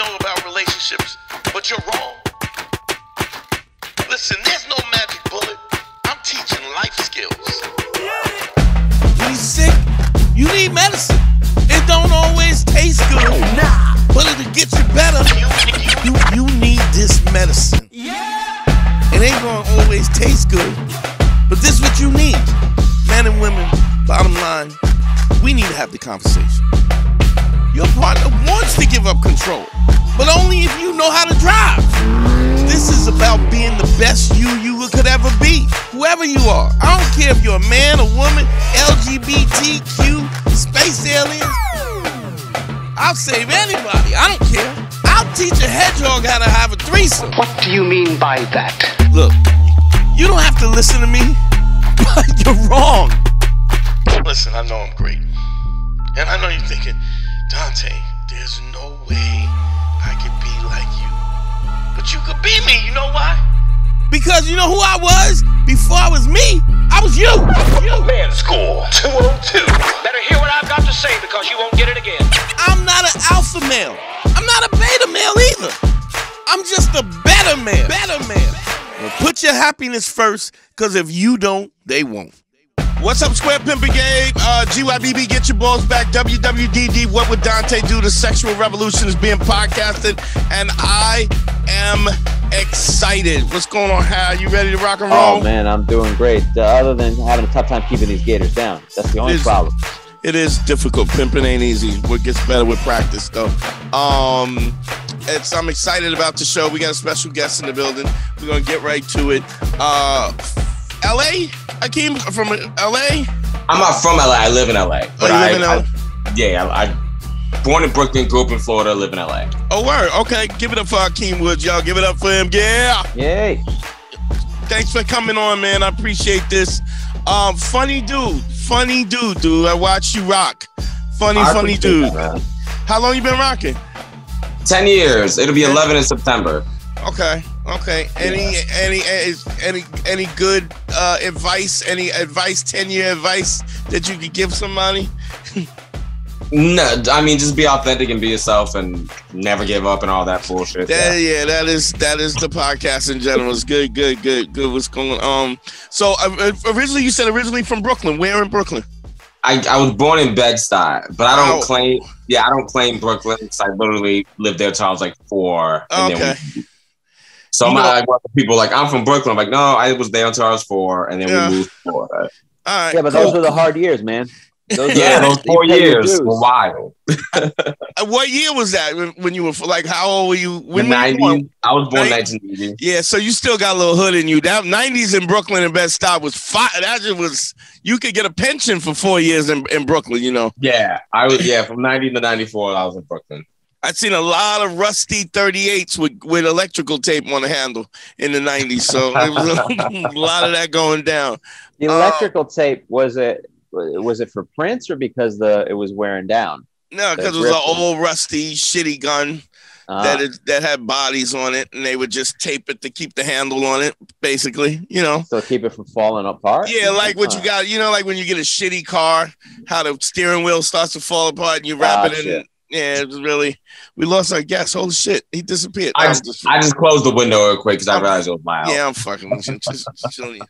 know about relationships, but you're wrong. Listen, there's no magic bullet. I'm teaching life skills. When you sick, you need medicine. It don't always taste good. Nah. But it'll get you better. You, you need this medicine. Yeah. It ain't gonna always taste good. But this is what you need. Men and women, bottom line, we need to have the conversation. Your partner wants to give up control, but only if you know how to drive. This is about being the best you you could ever be, whoever you are. I don't care if you're a man, a woman, LGBTQ, space aliens. I'll save anybody. I don't care. I'll teach a hedgehog how to have a threesome. What do you mean by that? Look, you don't have to listen to me, but you're wrong. Listen, I know I'm great. And I know you're thinking, Dante, there's no way I could be like you. But you could be me, you know why? Because you know who I was? Before I was me, I was you. you. Man School 202. Better hear what I've got to say because you won't get it again. I'm not an alpha male. I'm not a beta male either. I'm just a better man. Better man. Well, put your happiness first, because if you don't, they won't. What's up, Square Pimpin' Game? Uh, GYBB, get your balls back. WWDD, What Would Dante Do? The Sexual Revolution is being podcasted, and I am excited. What's going on, Hal? You ready to rock and roll? Oh man, I'm doing great. Uh, other than having a tough time keeping these Gators down, that's the only Is- problem. It is difficult. Pimping ain't easy. What gets better with practice, though. Um, it's I'm excited about the show. We got a special guest in the building. We're gonna get right to it. Uh, L.A. I came from L.A. I'm not from LA. I live in LA. Oh, But you I, live in LA? I- yeah, I, I born in Brooklyn, grew up in Florida, live in LA. Oh, word. Okay, give it up for Akeem Woods, y'all. Give it up for him. Yeah. Yay! Thanks for coming on, man. I appreciate this. Um, funny dude. Funny dude, dude. I watch you rock. Funny, I funny dude. that. How long you been rocking? Ten years. It'll be 11 in September. Okay. Okay. Any any any any good uh, advice? Any advice? Ten year advice that you could give somebody? No, I mean just be authentic and be yourself and never give up and all that bullshit. That, Yeah. yeah, that is that is the podcast in general. It's good, good, good, good. What's going on? Um, so uh, originally you said originally from Brooklyn. Where in Brooklyn? I, I was born in Bed-Stuy, but I don't Oh. claim. Yeah, I don't claim Brooklyn because I literally lived there till I was like four. and then Okay. we- so You my know- like, people like I'm from Brooklyn. I'm like, no, I was there until I was four, and then Yeah. we moved to Florida. All right. Yeah, but cool. those were the hard years, man. Those Yeah, are, those four years were wild. Uh, what year was that when, when you were like? How old were you? The When were you born? I was born Nin- 1980. Yeah, so you still got a little hood in you. That '90s in Brooklyn and Bed-Stuy was five. That just was you could get a pension for four years in, in Brooklyn. You know, Yeah, I was. Yeah, from 90 to 94, I was in Brooklyn. I'd seen a lot of rusty 38s with with electrical tape on the handle in the '90s. So there was a, lot of that going down. The Oh. electrical tape was it? Was it for Prince or because the it was wearing down? No, because it was an old rusty shitty gun Uh, that is, that had bodies on it, and they would just tape it to keep the handle on it. Basically, you know. so keep it from falling apart. Yeah, like what you got, you know, like when you get a shitty car, how the steering wheel starts to fall apart and you wrap it in. Gotcha. Yeah, it was really. We lost our guest. Holy shit, he disappeared. I I'm just, I just closed the window real quick because I realized it was loud. yeah, I'm fucking with you. Just, just chilling.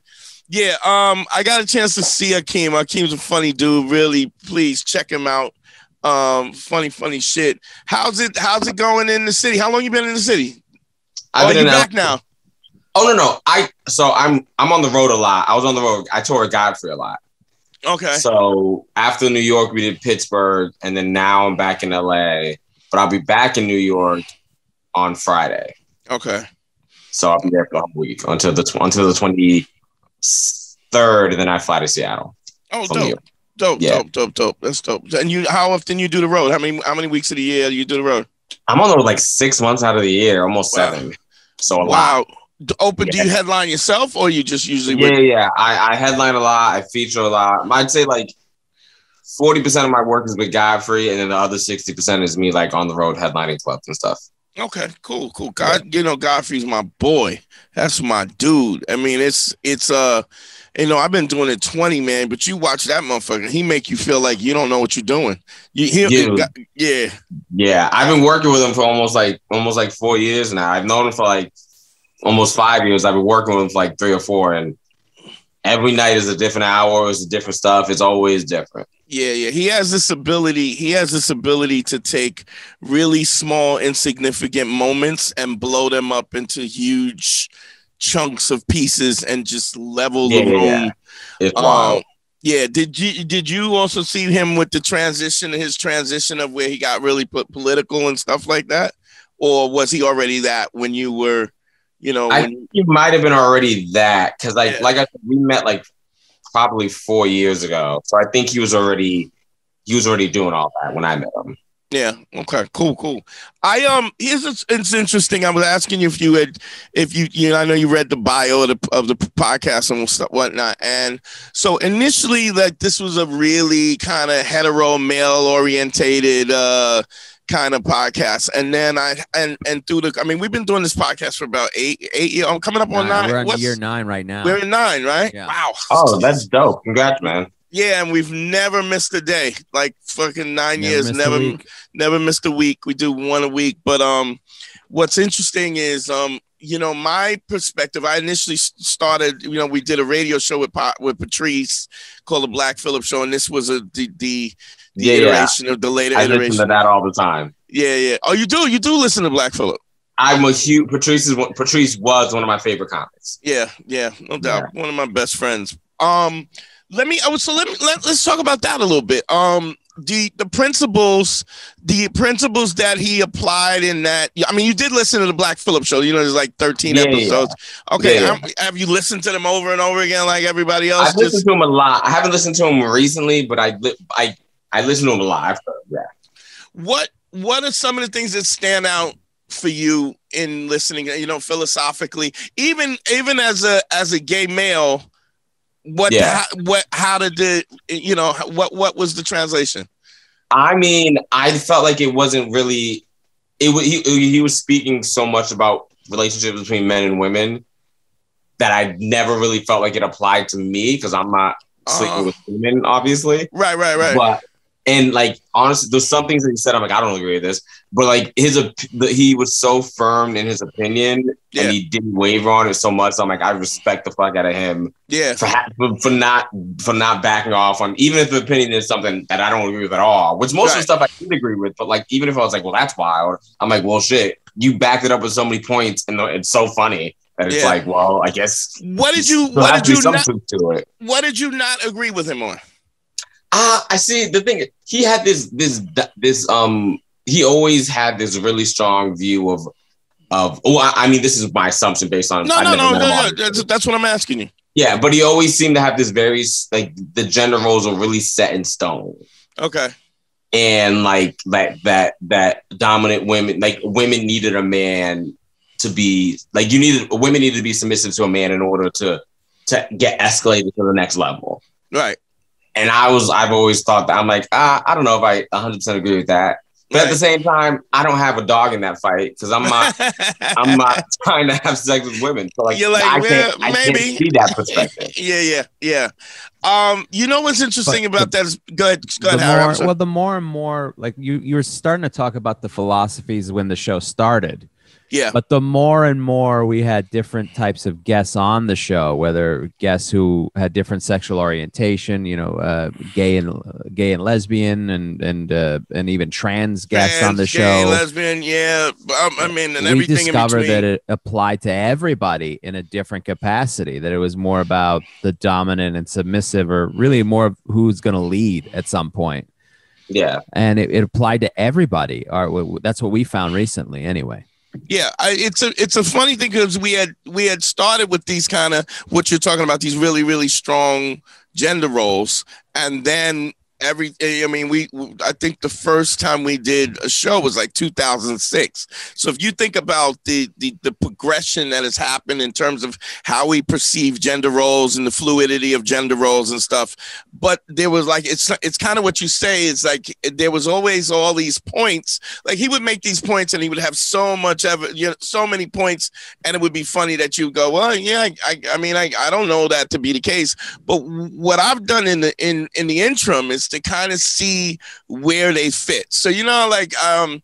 Yeah, um, I got a chance to see Akeem. Akeem's a funny dude. Really, please check him out. Um, funny, funny shit. How's it? How's it going in the city? How long you been in the city? I've oh, been you back now? Oh no, no. I so I'm I'm on the road a lot. I was on the road. I toured Godfrey a lot. Okay. So after New York, we did Pittsburgh, and then now I'm back in LA. But I'll be back in New York on Friday. Okay. So I'll be there for the whole week until the tw- until the twenty third, and then I fly to Seattle. Oh, dope. Dope, Yeah. dope, dope, dope. That's dope. And you, how often you do the road? How many, how many weeks of the year you do the road? I'm on the road like six months out of the year, almost Wow. seven. So a lot. Open? Do you headline yourself, or you just usually? Yeah, with- yeah. I, I headline a lot. I feature a lot. I'd say like forty percent of my work is with Godfrey, and then the other sixty percent is me like on the road headlining clubs and stuff. Okay, cool, cool. God, you know, Godfrey's my boy. That's my dude. I mean, it's it's uh, you know, I've been doing it twenty, man. But you watch that motherfucker, he make you feel like you don't know what you're doing. You, he, Yeah. yeah, Yeah, I've been working with him for almost like almost like four years now. I've known him for like almost five years. I've been working with like three or four, and every night is a different hour, it's a different stuff. It's always different. Yeah, yeah. He has this ability. He has this ability to take really small, insignificant moments and blow them up into huge chunks of pieces and just level Yeah, the room. yeah. It's Um, wild. yeah. Did you did you also see him with the transition, his transition of where he got really put political and stuff like that, or was he already that when you were, you know, I think he might have been already that because, like, Yeah. like I said, we met like probably four years ago. So I think he was already he was already doing all that when I met him. Yeah. Okay. Cool. Cool. I um. Here's it's, it's interesting. I was asking you if you had, if you you know, I know you read the bio of the of the podcast and stuff whatnot, and so initially, like this was a really kind of hetero male orientated uh kind of podcast, and then I and and through the, I mean, we've been doing this podcast for about eight eight years. I'm coming up on Nine. nine. We're on year nine right now. We're in nine, right? Yeah. Wow. Oh, that's dope! Congrats, man. yeah, and we've never missed a day. Like fucking nine Never years, missed never never missed a week. We do one a week. But um, what's interesting is um, you know, my perspective. I initially started. You know, we did a radio show with Pa- with Patrice called the Black Phillip Show, and this was a the the, the Yeah, yeah. iteration of the later I listen iteration. to that all the time. Yeah, yeah. Oh, you do. You do listen to Black Phillip. I'm a huge Patrice is Patrice was one of my favorite comics. Yeah, yeah, no doubt. One of my best friends. Um, let me. I was so let me let, let's talk about that a little bit. Um, the the principles, the principles that he applied in that. I mean, you did listen to the Black Phillip show. You know, there's like 13 Yeah, yeah. episodes. Okay, Yeah, yeah. um, have you listened to them over and over again like everybody else? I've listened to him a lot. I haven't listened to him recently, but I I I listen to him a lot. Yeah. what what are some of the things that stand out for you in listening you know philosophically even even as a as a gay male what Yeah. how, what how did the you know what what was the translation I mean, I felt like it wasn't really. It he, he was speaking so much about relationships between men and women that I never really felt like it applied to me because I'm not sleeping Uh. with women, obviously. right right right But and like honestly, there's some things that he said. I'm like, I don't agree with this. But like his, he was so firm in his opinion, Yeah. and he didn't waver on it so much. So I'm like, I respect the fuck out of him yeah for for, not for not backing off on even if the opinion is something that I don't agree with at all. Which most of the stuff I did agree with, but like even if I was like, well, that's wild, I'm like, well, shit, you backed it up with so many points, and it's so funny that it's Yeah. like, well, I guess what did you what did you not to it. what did you not agree with him on Uh, I see. The thing he had this this this um he always had this really strong view of of. Oh, I, I mean, this is my assumption based on no I no no no, no that's, that's what i'm asking you Yeah, but he always seemed to have this very like the gender roles are really set in stone, okay and like that that that dominant women like women needed a man to be like you needed women needed to be submissive to a man in order to to get escalated to the next level. right And I was I've always thought that I'm like ah, I don't know if I 100 percent agree with that. But at the same time, I don't have a dog in that fight because I'm not I'm not trying to have sex with women. So like, You're like, I, well, can't, I can't see that perspective. yeah yeah yeah um you know what's interesting But about that is go ahead go ahead the more, well, the more and more like you you were starting to talk about the philosophies when the show started, yeah. But the more and more we had different types of guests on the show, whether guests who had different sexual orientation, you know, uh, gay and uh, gay and lesbian, and and uh, and even trans guests on the Trans, gay, show. lesbian yeah. Um, i mean and we everything discovered between. that it applied to everybody in a different capacity that it was more about the dominant and submissive or really more of who's going to lead at some point. Yeah. and it, it applied to everybody or w- w- that's what we found recently anyway Yeah, I, it's a it's a funny thing because we had we had started with these kind of what you're talking about these really really strong gender roles, and then every eh, i mean we i think the first time we did a show was like 2006 so if you think about the, the the progression that has happened in terms of how we perceive gender roles and the fluidity of gender roles and stuff but there was like it's it's kind of what you say is like there was always all these points. Like he would make these points and he would have so much ever you know so many points and it would be funny that you go well yeah i i, I mean I, I don't know that to be the case. But what i've done in the in in the interim is to kind of see where they fit. So you know, like um,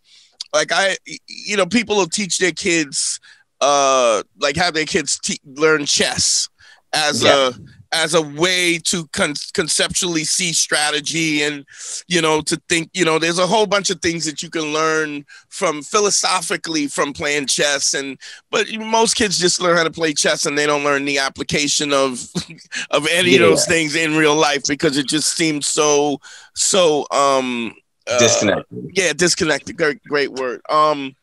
like I, you know, people will teach their kids, uh, like have their kids te- learn chess as yeah. a as a way to con- conceptually see strategy and you know to think you know there's a whole bunch of things that you can learn from philosophically from playing chess and but most kids just learn how to play chess and they don't learn the application of of any yeah. of those things in real life because it just seems so so um uh, disconnected. yeah disconnected. Great great word. Um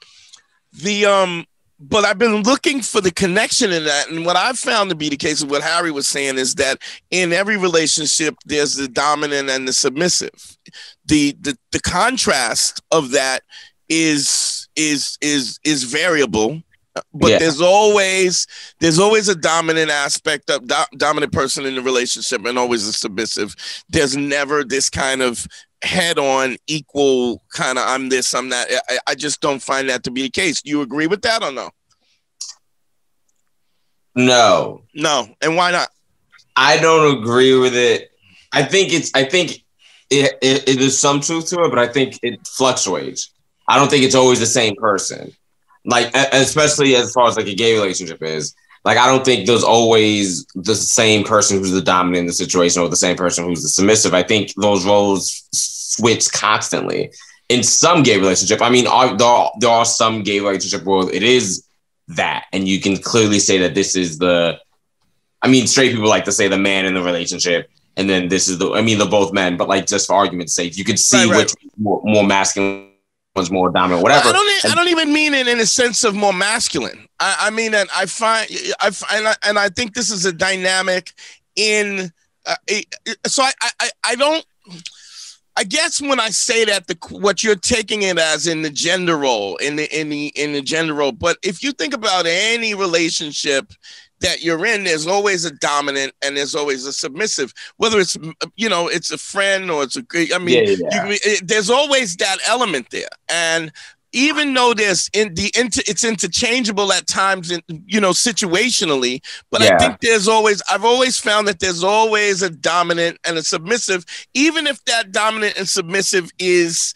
the um but I've been looking for the connection in that. And what I've found to be the case of what Harry was saying is that in every relationship, there's the dominant and the submissive. The the, the contrast of that is is is is variable but yeah. there's always there's always a dominant aspect of do, dominant person in the relationship and always a submissive there's never this kind of head on equal kind of I'm this, I'm that. I, I just don't find that to be the case. Do you agree with that or no? No. No. And why not? I don't agree with it. I think it's I think it, it, it is some truth to it, but I think it fluctuates. I don't think it's always the same person. Like especially as far as like a gay relationship is. Like I don't think there's always the same person who's the dominant in the situation or the same person who's the submissive. I think those roles switch constantly. In some gay relationship, I mean, are, there, are, there are some gay relationship where it is that, and you can clearly say that this is the. I mean, straight people like to say the man in the relationship, and then this is the. I mean, they're both men, but like just for argument's sake, you could see right, right. which more, more masculine one's more dominant, whatever. I don't. I don't even mean it in a sense of more masculine. I, I mean that I find I find, and I think this is a dynamic in. Uh, so I, I I don't. I guess when I say that, the what you're taking it as in the gender role, in the in the in the gender role. But if you think about any relationship that you're in, there's always a dominant and there's always a submissive. Whether it's you know it's a friend or it's a I mean, yeah, yeah. You, it, there's always that element there. And even though there's in the inter, it's interchangeable at times in you know situationally but yeah. i think there's always i've always found that there's always a dominant and a submissive even if that dominant and submissive is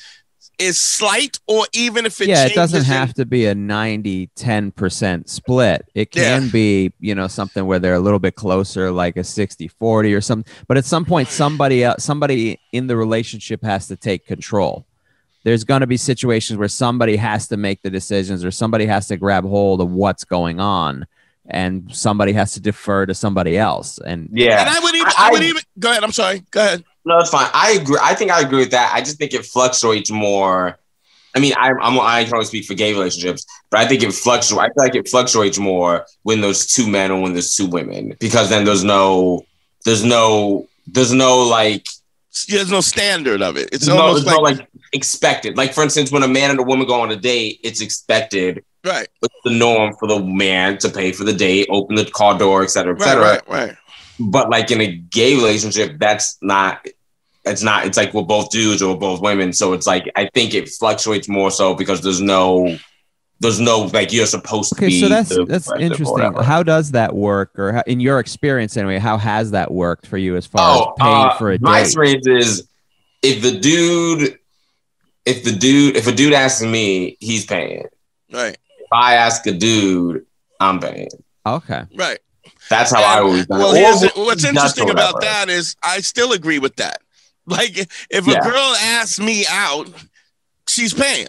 is slight or even if it yeah it doesn't have to be a 90 10% split it can yeah. be you know something where they're a little bit closer like a 60 40 or something but at some point somebody else somebody in the relationship has to take control there's going to be situations where somebody has to make the decisions or somebody has to grab hold of what's going on and somebody has to defer to somebody else. And yeah, and I would even, I, I would even go ahead. I'm sorry. Go ahead. No, it's fine. I agree. I think I agree with that. I just think it fluctuates more. I mean, I, I'm I can only speak for gay relationships, but I think it fluctuates. I feel like it fluctuates more when there's two men or when there's two women because then there's no, there's no, there's no like there's no standard of it. It's no, almost like, no, like expected. Like for instance, when a man and a woman go on a date, it's expected. Right. It's the norm for the man to pay for the date, open the car door, etc., etc. Right, right, right. But like in a gay relationship, that's not. It's not. It's like we're both dudes or we're both women. So it's like I think it fluctuates more so because there's no there's no like you're supposed okay, to be. so that's that's interesting. How does that work, or how, in your experience anyway? How has that worked for you as far oh, as paying uh, for a my date? My experience is if the dude, if the dude, if a dude asks me, he's paying. Right. If I ask a dude, I'm paying. Okay. Right. That's how and, I always. Well, here's, what's interesting about that is I still agree with that. Like if yeah. a girl asks me out, she's paying.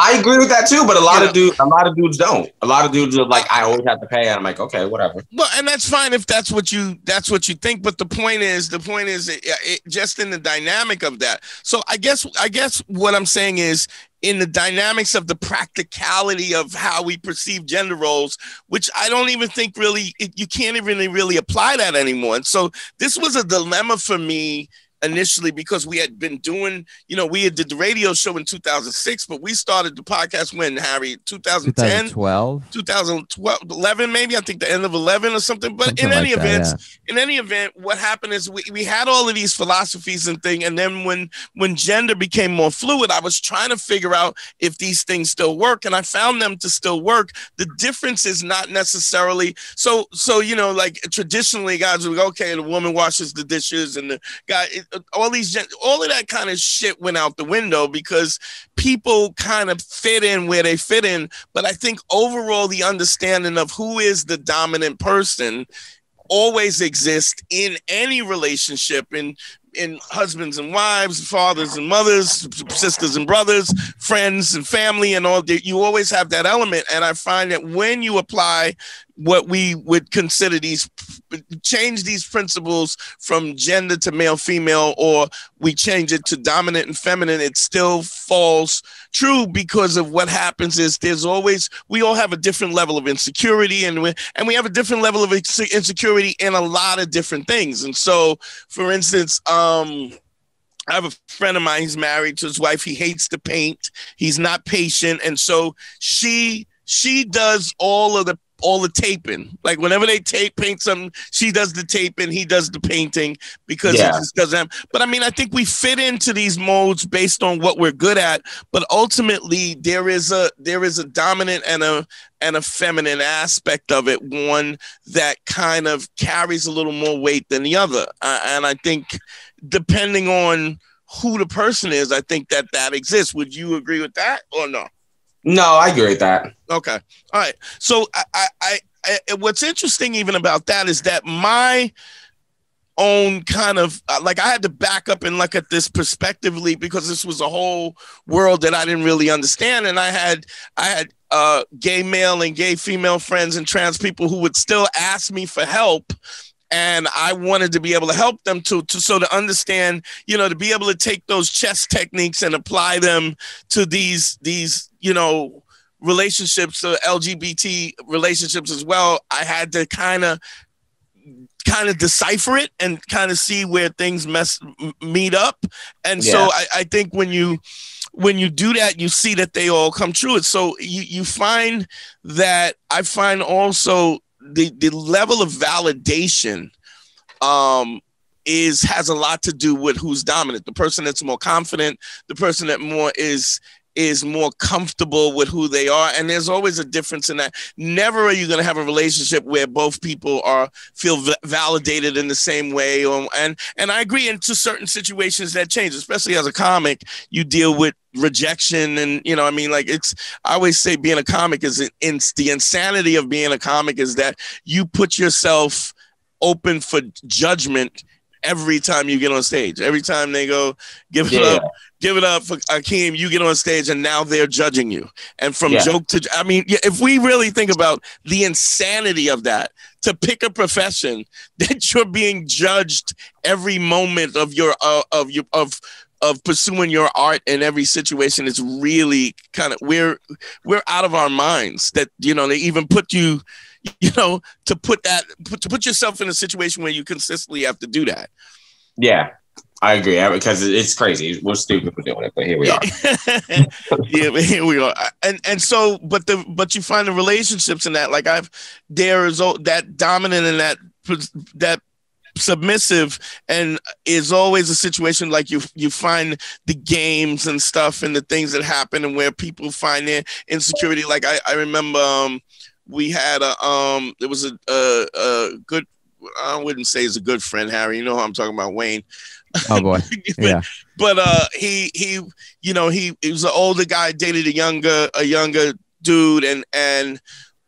I agree with that too, but a lot of dudes, a lot of dudes don't. A lot of dudes are like, I always have to pay, and I'm like, okay, whatever. Well, and that's fine if that's what you that's what you think. But the point is, the point is, it, it, just in the dynamic of that. So I guess I guess what I'm saying is, in the dynamics of the practicality of how we perceive gender roles, which I don't even think really it, you can't even really apply that anymore. And so this was a dilemma for me initially because we had been doing, you know, we had did the radio show in 2006, but we started the podcast when Harry 2010, 2012. 2012, 11 maybe. I think the end of 11 or something. But Something in any like event, in any event, what happened is we, we had all of these philosophies and thing, and then when when gender became more fluid, I was trying to figure out if these things still work, and I found them to still work. The difference is not necessarily so so you know like traditionally guys would go okay the woman washes the dishes and the guy it, all these all of that kind of shit went out the window because people kind of fit in where they fit in. But i think overall the understanding of who is the dominant person always exists in any relationship in in husbands and wives fathers and mothers sisters and brothers friends and family and all that you always have that element. And i find that when you apply what we would consider these change these principles from gender to male female or we change it to dominant and feminine it still falls true because of what happens is there's always we all have a different level of insecurity and we and we have a different level of insecurity in a lot of different things and so for instance um I have a friend of mine. He's married to his wife. He hates to paint. He's not patient, and so she she does all of the all the taping. Like whenever they tape paint something, she does the taping. He does the painting because Yeah. he just doesn't. But I mean, I think we fit into these modes based on what we're good at. But ultimately, there is a there is a dominant and a and a feminine aspect of it. One that kind of carries a little more weight than the other. Uh, and I think depending on who the person is, I think that that exists. Would you agree with that or no? No, I agree with that. Okay. All right. So I, I, I, what's interesting even about that is that my own kind of uh, like I had to back up and look at this prospectively because this was a whole world that I didn't really understand, and I had I had uh, gay male and gay female friends and trans people who would still ask me for help. And I wanted to be able to help them to, to so to understand, you know, to be able to take those chess techniques and apply them to these these, you know, relationships, uh, LGBT relationships as well. I had to kind of kind of decipher it and kind of see where things mess meet up. And so I, I think when you when you do that, you see that they all come true. So you you find that I find also the the level of validation um is has a lot to do with who's dominant the person that's more confident the person that more is is more comfortable with who they are and there's always a difference in that never are you going to have a relationship where both people are feel v- validated in the same way or, and and i agree into certain situations that change especially as a comic you deal with rejection and you know i mean like it's i always say being a comic is in, in the insanity of being a comic is that you put yourself open for judgment every time you get on stage every time they go give it Yeah. up give it up for Akeem. You get on stage and now they're judging you. And from Yeah. joke to, I mean, if we really think about the insanity of that, to pick a profession that you're being judged every moment of your uh, of your of of pursuing your art in every situation is really kind of we're we're out of our minds that you know they even put you you know to put that put, to put yourself in a situation where you consistently have to do that Yeah, I agree because it's crazy. We're stupid for doing it, but here we are. yeah, but here we are. And and so, but the but you find the relationships in that, like I've there is that dominant and that that submissive and is always a situation like you you find the games and stuff and the things that happen and where people find their insecurity like i, I remember um we had a um there was a, a, a good i wouldn't say he's a good friend harry you know who i'm talking about wayne Oh boy. Yeah. but uh he he you know he, he was an older guy dated a younger a younger dude and and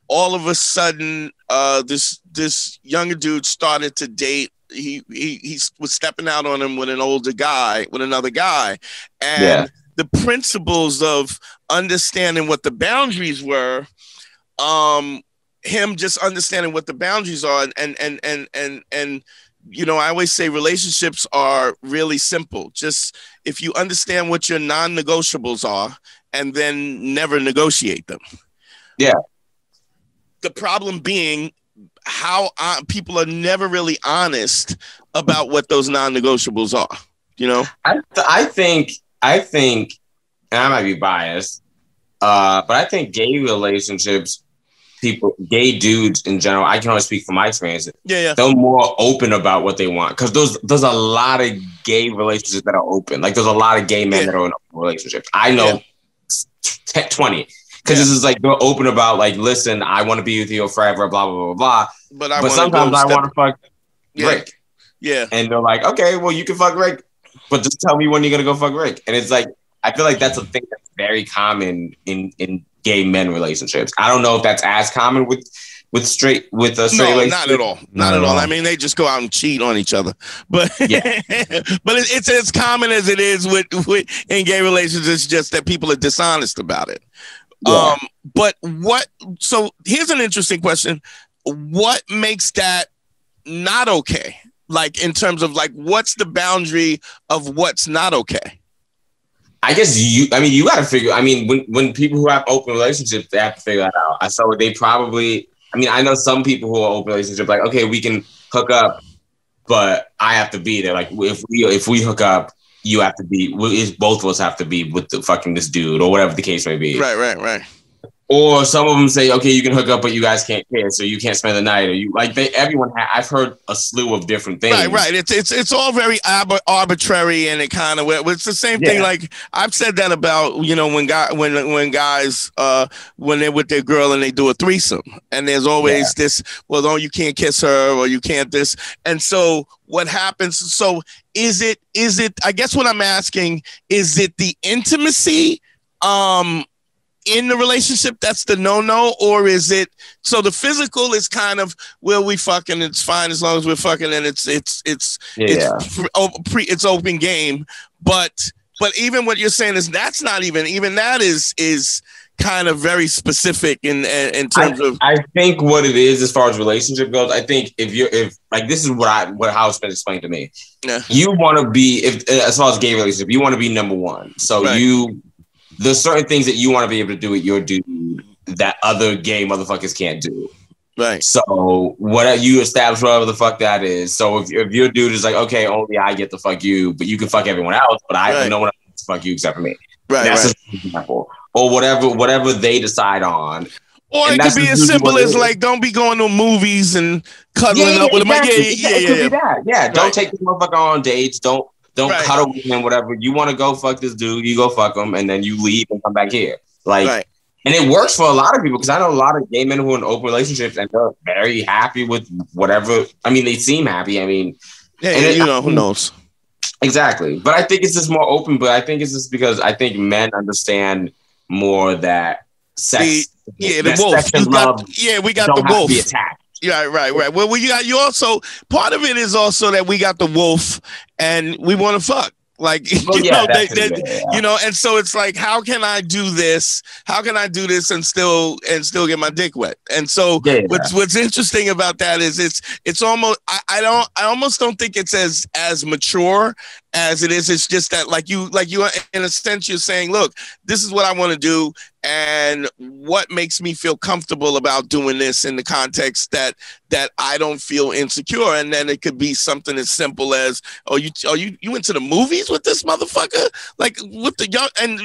all of a sudden uh this this younger dude started to date he he he was stepping out on him with an older guy with another guy and Yeah. the principles of understanding what the boundaries were um him just understanding what the boundaries are and and and and and you know i always say relationships are really simple. Just if you understand what your non-negotiables are and then never negotiate them. Yeah. the problem being how uh, people are never really honest about what those non-negotiables are You know, I, th- I think I think, and I might be biased, uh, but I think gay relationships, people, gay dudes in general, I can only speak from my experience. yeah, yeah, They're more open about what they want because there's there's a lot of gay relationships that are open. Like there's a lot of gay men Yeah. that are in open relationships. I know Yeah. t- twenty because Yeah. this is like they're open about like, listen, I want to be with you forever, blah blah blah blah blah. but I but sometimes I want to fuck Yeah. Rick. Yeah, And they're like, okay, well, you can fuck Rick, but just tell me when you're gonna go fuck Rick. And it's like, I feel like that's a thing that's very common in in gay men relationships. I don't know if that's as common with with straight with a straight no, not at all, not, Not at at all. all. I mean, they just go out and cheat on each other. But Yeah. but it, it's as common as it is with with in gay relations. It's just that people are dishonest about it. Yeah. Um, but what? So here's an interesting question: What makes that not okay? Like in terms of like, what's the boundary of what's not okay? I guess you. I mean, you got to figure. I mean, when when people who have open relationships, they have to figure that out. I so they probably. I mean, I know some people who are open relationships, like okay, we can hook up, but I have to be there. Like if we if we hook up, you have to be. We, both of us have to be with the fucking this dude or whatever the case may be. Right, right, right. Or some of them say, okay, you can hook up, but you guys can't kiss, so you can't spend the night. Or you like they. Everyone. Ha- I've heard a slew of different things. Right, right. It's it's it's all very ab- arbitrary, and it kind of it's the same thing. Yeah. Like I've said that about you know when guy when when guys uh when they're with their girl and they do a threesome, and there's always this well, no, you can't kiss her or you can't this, and so what happens? So is it is it? I guess what I'm asking is it the intimacy um in the relationship that's the no no, or is it so the physical is kind of well we fucking it's fine as long as we're fucking and it's it's it's Yeah. it's oh, pre, it's open game but but even what you're saying is that's not even even that is is kind of very specific in in, in terms of I think what it is as far as relationship goes, I think if you're if like this is what I what how it's been explained to me. Yeah. You want to be if as far as gay relationship, you want to be number one. So Right. you there's certain things that you want to be able to do with your dude that other gay motherfuckers can't do. right So what you establish whatever the fuck that is. So if, if your dude is like, okay, only I get to fuck you, but you can fuck everyone else, but I Right. no one else fuck you except for me. right that's right an example. Or whatever whatever they decide on. or and it could be as simple as like don't be going to movies and cuddling up with them like yeah exactly. yeah It yeah could yeah, be that. Yeah, don't Right. take this motherfucker on dates. Don't don't Right. cuddle with him. Whatever you want to go fuck this dude, you go fuck him, and then you leave and come back here. Like, Right. and it works for a lot of people because I know a lot of gay men who are in open relationships and they're very happy with whatever. I mean, they seem happy. I mean, yeah, And it- you know who knows exactly. But I think it's just more open. But I think it's just because I think men understand more that sex. The- yeah the wolf sex and you got yeah we got the wolf to be attached. Yeah, right, right. Well, we got you also part of it is also that we got the wolf and we want to fuck. Like Well, you yeah, know, they, they, yeah. you know, and so it's like, how can I do this? How can I do this and still and still get my dick wet? And so Yeah. what's what's interesting about that is it's it's almost I, I don't I almost don't think it's as as mature as it is. It's just that like you like you in a sense you're saying, look, this is what I want to do, and what makes me feel comfortable about doing this in the context that that I don't feel insecure. And then it could be something as simple as, oh, you oh you you went to the movies with this motherfucker? Like what the y'all and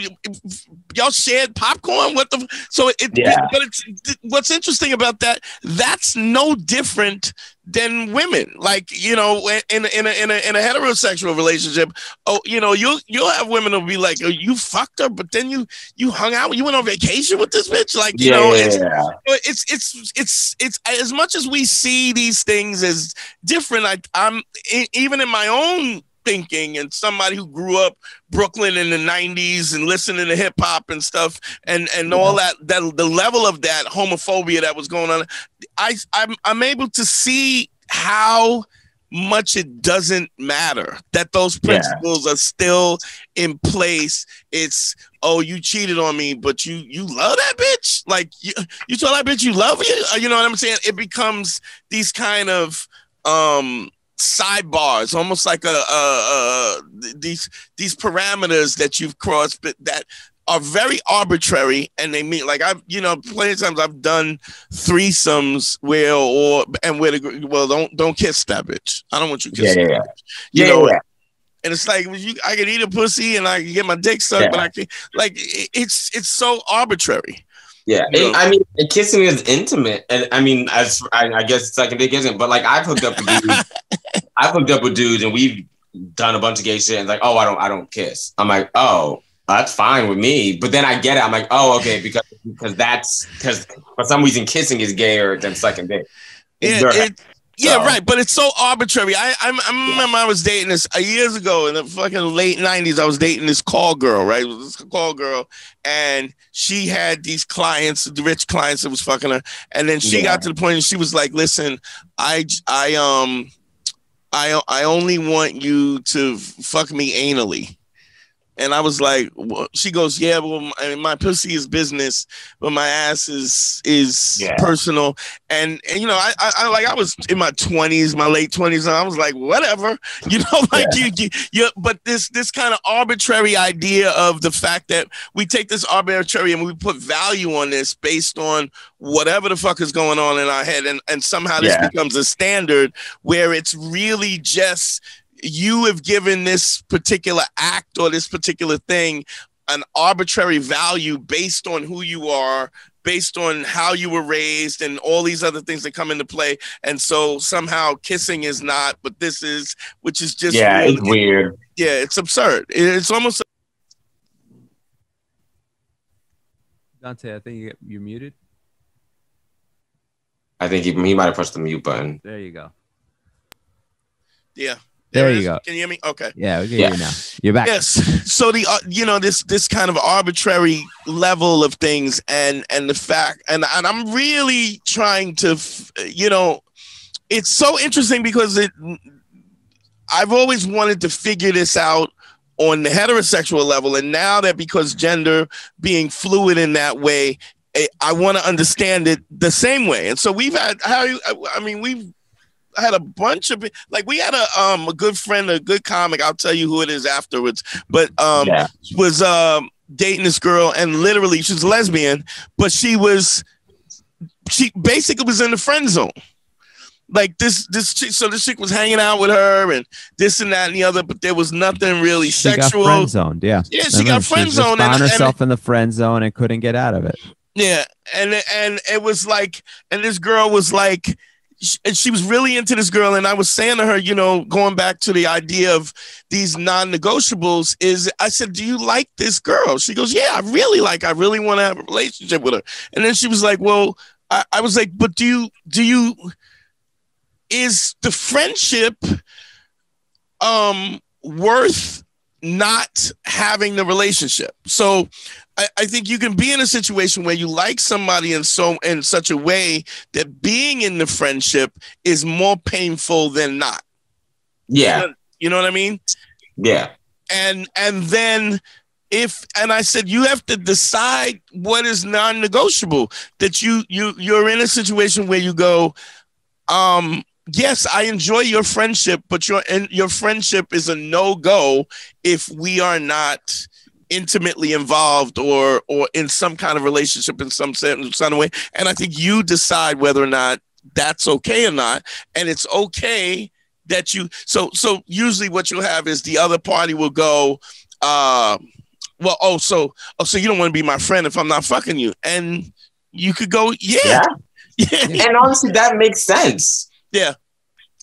y'all shared popcorn? What the so it, Yeah. but it's what's interesting about that, that's no different than women. Like, you know, in a, in a in a in a heterosexual relationship, oh, you know, you'll you'll have women who'll be like, oh, you fucked her, but then you you hung out, you went on vacation with this bitch. Like, you yeah, know, yeah, it's, yeah. it's it's it's it's as much as we see these things as different. I, I'm even in my own thinking, and somebody who grew up Brooklyn in the '90s and listening to hip hop and stuff, and and all that that the level of that homophobia that was going on. I I'm I'm able to see how much it doesn't matter that those Yeah. principles are still in place it's oh you cheated on me but you you love that bitch like you you told that bitch you love you Uh, you know what i'm saying it becomes these kind of um sidebars almost like a, a, a these these parameters that you've crossed but that are very arbitrary and they mean like I've you know plenty of times I've done threesomes where or and where the well don't don't kiss that bitch I don't want you Yeah, kissing yeah, that bitch. you Yeah, know yeah. And it's like you, I can eat a pussy and I can get my dick sucked, Yeah. but I can't. like it- it's it's so arbitrary. Yeah, know? I mean, kissing is intimate, and I mean, as I, I guess second dick isn't, but like I've hooked up with dudes, I've hooked up with dudes, and we've done a bunch of gay shit, and like, oh, I don't, I don't kiss. I'm like, oh, that's fine with me, but then I get it. I'm like, oh, okay, because because that's because for some reason kissing is gayer than sucking dick. Yeah, it, yeah, So- right. But it's so arbitrary. I I, I remember I was dating this uh, years ago in the fucking late '90s. I was dating this call girl, right? It was this call girl, and she had these clients, the rich clients that was fucking her. And then she Yeah. got to the point, and she was like, "Listen, I I um, I I only want you to fuck me anally." And I was like, well, she goes, yeah, well, my, my pussy is business, but my ass is is Yeah. personal. And, and you know, I, I, I like I was in my twenties, my late twenties, and I was like, whatever, you know, like you, you, you, but this this kind of arbitrary idea of the fact that we take this arbitrary and we put value on this based on whatever the fuck is going on in our head, and and somehow this Yeah. becomes a standard where it's really just you have given this particular act or this particular thing an arbitrary value based on who you are based on how you were raised and all these other things that come into play and so somehow kissing is not but this is which is just yeah, really- it's weird. yeah it's absurd it's almost Dante, I think you- you're muted. I think he, he might have pressed the mute button. There you go. yeah There you go. can you hear me okay Yeah, we can Yeah. hear you now. You're back. yes so the uh, you know this this kind of arbitrary level of things and and the fact and and i'm really trying to you know it's so interesting because it i've always wanted to figure this out on the heterosexual level and now that because gender being fluid in that way eh, i want to understand it the same way and so we've had how you- i mean we've had a bunch of like we had a um a good friend a good comic i'll tell you who it is afterwards but um Yeah. was um dating this girl and literally she's lesbian but she was she basically was in the friend zone like this this chick, so this chick was hanging out with her and this and that and the other but there was nothing really She sexual got friend zoned. Yeah. Yeah, she Remember, got friend just zoned, Found and- and- herself in the friend zone and couldn't get out of it. Yeah, and and it was like, and this girl was like, and she was really into this girl, and I was saying to her, you know, going back to the idea of these non-negotiables, is I said, do you like this girl? She goes, yeah, I really like, I really want to have a relationship with her, and then she was like, well, I, I was like, but do you do you is the friendship um worth not having the relationship? So I, I think you can be in a situation where you like somebody in so in such a way that being in the friendship is more painful than not. Yeah, You know what I mean? yeah, And and then if and I said you have to decide what is non-negotiable. That you you you're in a situation where you go, um, yes, I enjoy your friendship, but your and your friendship is a no-go if we are not intimately involved or or in some kind of relationship in some certain some way. And I think you decide whether or not that's okay or not. And it's okay that you so so usually what you'll have is the other party will go, uh, well, oh, so oh, so you don't want to be my friend if I'm not fucking you. And you could go, yeah. yeah. Yeah. And honestly, that makes sense. Yeah.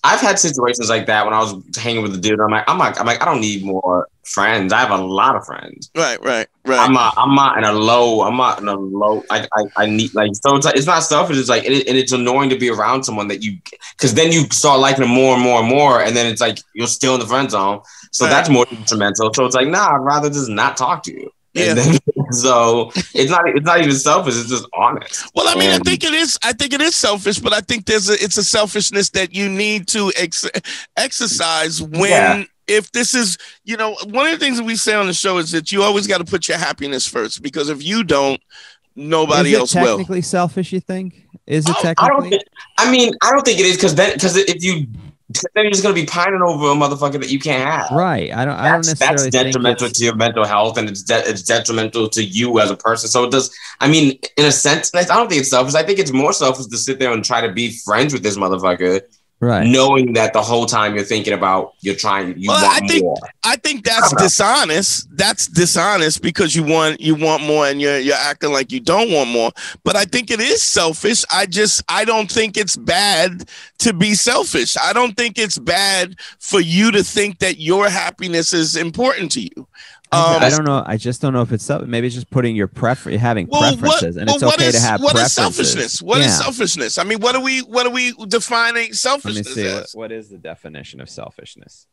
I've had situations like that when I was hanging with a dude. I'm like, I'm like, I'm like, I don't need more friends. I have a lot of friends. Right, right, right. I'm not, I'm not in a low. I'm not in a low. I, I, I need like so. It's like it's not selfish. It's like it, and it's annoying to be around someone that you, because then you start liking them more and more and more, and then it's like you're still in the friend zone. So Right. that's more detrimental. So it's like, nah, I'd rather just not talk to you. Yeah. And then, so it's not. It's not even selfish. It's just honest. Well, I mean, I think it is. I think it is selfish, but I think there's a it's a selfishness that you need to ex- exercise when Yeah. if this is you know one of the things that we say on the show is that you always got to put your happiness first because if you don't, nobody Is it else will. technically selfish? You think? Is it I don't- I don't technically? think. I mean, I don't think it is because then because if you then you're just gonna be pining over a motherfucker that you can't have. Right. I don't. I don't That's, necessarily that's detrimental to your mental health and it's de- it's detrimental to you as a person. So it does. I mean, in a sense, I don't think it's selfish. I think it's more selfish to sit there and try to be friends with this motherfucker Right. knowing that the whole time you're thinking about you're trying you Well, want I think- more. I think that's dishonest. That's dishonest because you want you want more and you're you're acting like you don't want more. But I think it is selfish. I just I don't think it's bad to be selfish. I don't think it's bad for you to think that your happiness is important to you. I- Um, I don't know. I just don't know if it's self- maybe it's just putting your prefer having preferences, and it's what okay is- to have what is preferences. selfishness? What is Yeah. selfishness? I mean, what are we what are we defining Let me selfishness see. What, what is the definition of selfishness?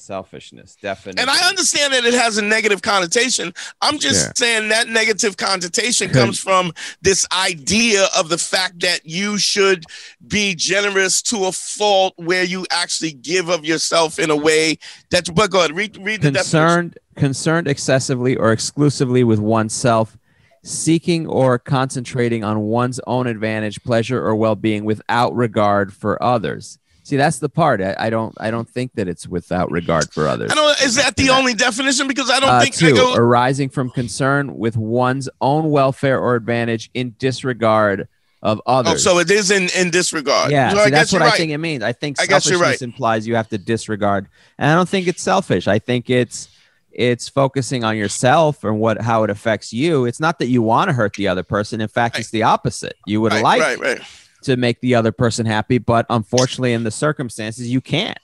Selfishness definitely And I understand that it has a negative connotation. I'm just Sure. saying that negative connotation comes from this idea of the fact that you should be generous to a fault where you actually give of yourself in a way that. But go ahead, read, read the definition. concerned concerned excessively or exclusively with oneself seeking or concentrating on one's own advantage pleasure or well-being without regard for others see that's the part i, I don't i don't think that it's without regard for others I don't. Is that the only definition? Because I don't uh, think two, I go. arising from concern with one's own welfare or advantage in disregard of others. Oh, others so it is in in disregard. yeah, So see, I guess that's what you're I right. think it means. I think I guess selfishness you're right. implies you have to disregard, and I don't think it's selfish. I think it's it's focusing on yourself and what how it affects you. It's not that you want to hurt the other person. In fact, it's the opposite. You would Right, like right, right. To make the other person happy, but unfortunately, in the circumstances, you can't.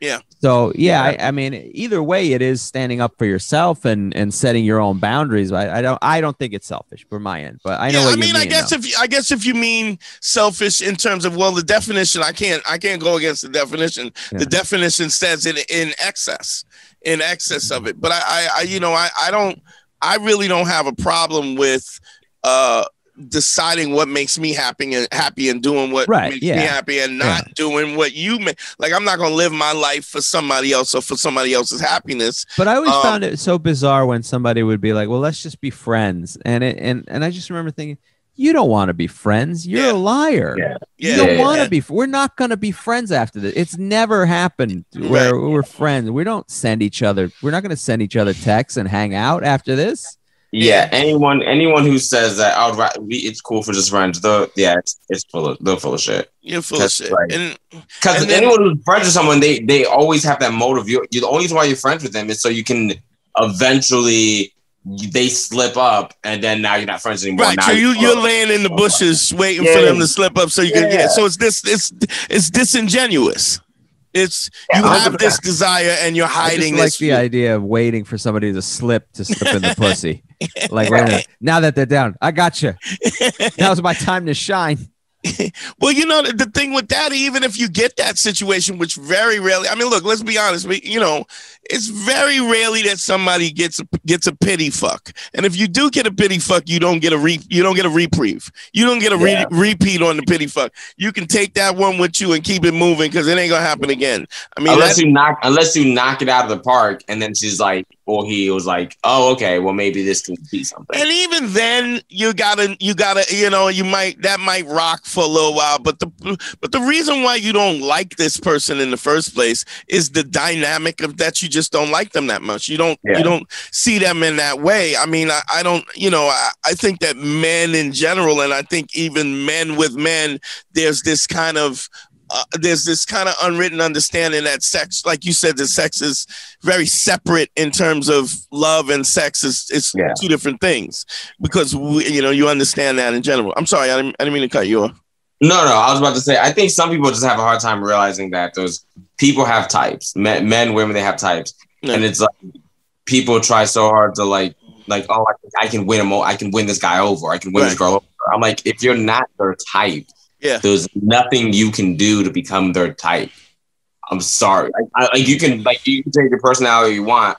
Yeah. So yeah, I, I mean, either way, it is standing up for yourself and and setting your own boundaries. I, I don't I don't think it's selfish for my end, but I know yeah, what I mean, you mean. I guess though. if you, I guess if you mean selfish in terms of well, the definition, I can't I can't go against the definition. Yeah. The definition says it in excess, in excess of it. But I, I, I you know, I, I don't, I really don't have a problem with uh deciding what makes me happy and happy and doing what Right, makes yeah. me happy and not doing what you make. Like I'm not gonna live my life for somebody else or for somebody else's happiness. But I always Um, found it so bizarre when somebody would be like, "Well, let's just be friends," and it, and and I just remember thinking, "You don't want to be friends. You're Yeah. a liar. Yeah. Yeah, you don't yeah, want to yeah. be. We're not going to be friends after this. It's never happened where we're friends. We don't send each other. We're not going to send each other texts and hang out after this. Yeah, anyone anyone who says that I would ra- we, it's cool for just friends, though, yeah, it's, it's full of they're full of shit. You're full of shit. Because And then- anyone who's friends with someone, they they always have that motive. You you the only reason why you're friends with them is so you can eventually they slip up, and then now you're not friends anymore. Right, Now so you you're- you're laying in the bushes waiting for them to slip up so you can Yeah. yeah. So it's this it's it's disingenuous. It's you Yeah, have this desire and you're I just hiding like this. the idea of waiting for somebody to slip to slip in the pussy. Like minute. now that they're down, I got you. Now's my time to shine. well, you know the, the thing with that, even if you get that situation, which very rarely. I mean, look, let's be honest. We, you know, it's very rarely that somebody gets a, gets a pity fuck. And if you do get a pity fuck, you don't get a re, you don't get a reprieve. You don't get a re, Yeah. repeat on the pity fuck. You can take that one with you and keep it moving because it ain't gonna happen again. I mean, unless you knock unless you knock it out of the park, and then she's like, or he was like, oh okay, well maybe this can be something. And even then, you gotta, you gotta, you know, you might that might rock for a little while. But the, but the reason why you don't like this person in the first place is the dynamic of that. You just don't like them that much. You don't, Yeah. you don't see them in that way. I mean, I, I don't, you know, I, I think that men in general, and I think even men with men, there's this kind of. Uh, there's this kind of unwritten understanding that sex, like you said, that sex is very separate in terms of love and sex is it's Yeah. two different things because we, you know you understand that in general. I'm sorry, I didn't, I didn't mean to cut you off. No, no, I was about to say, I think some people just have a hard time realizing that those people have types. Men, men women, they have types, Yeah. and it's like people try so hard to like, like, oh, I, I can win him. I can win this guy over. I can win this girl over. I'm like, if you're not their type, Yeah. there's nothing you can do to become their type. I'm sorry. Like, I, like you can, like, you can take your personality you want,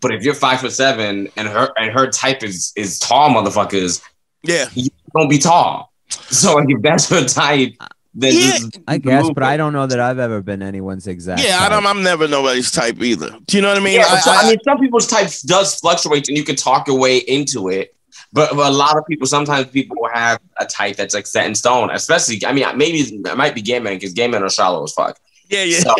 but if you're five foot seven and her and her type is is tall, motherfuckers, Yeah, you don't be tall. So like, if that's her type, then Yeah, I guess, but. I don't know that I've ever been anyone's exact. yeah. I don't. I'm never nobody's type either. Do you know what I mean? Yeah, but so, I, I, mean, some people's type does fluctuate, and you can talk your way into it. But, but a lot of people, sometimes people have a type that's like set in stone. Especially, I mean, maybe it might be gay men because gay men are shallow as fuck. Yeah, yeah. So,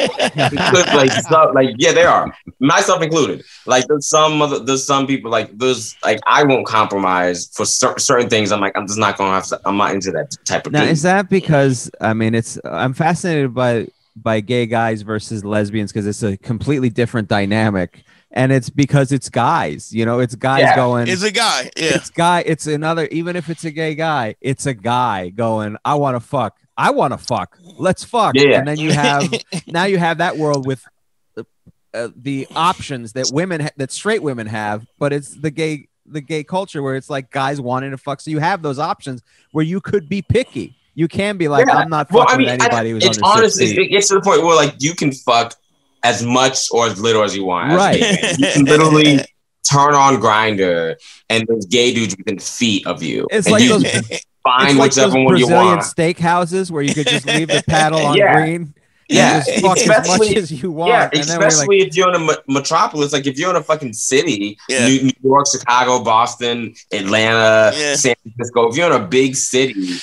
because, like, so, like, yeah, there are myself included. Like, there's some other, there's some people like there's like I won't compromise for cer- certain things. I'm like, I'm just not gonna have. To, I'm not into that type of. Now, dude. is that because I mean, it's I'm fascinated by by gay guys versus lesbians because it's a completely different dynamic, and it's because it's guys. You know, it's guys Yeah. going. Is a guy. Yeah. It's guy. It's another. Even if it's a gay guy, it's a guy going. I want to fuck. I want to fuck. Let's fuck. Yeah. And then you have now you have that world with the, uh, the options that women ha- that straight women have, but it's the gay the gay culture where it's like guys wanting to fuck. So you have those options where you could be picky. You can be like, Yeah. I'm not well, fucking I mean, anybody I, who's it's under honestly, 16. it gets to the point where like you can fuck as much or as little as you want. Right. You can literally turn on Grindr and there's gay dudes within feet of you. It's and like you those- can It's find like those whichever one you Brazilian want. steakhouses where you could just leave the paddle on Yeah. green. Yeah, and as much especially- as you want. Yeah, and then like, especially if you're in a me- metropolis, like if you're in a fucking city, Yeah. New, New York, Chicago, Boston, Atlanta, Yeah. San Francisco. If you're in a big city, you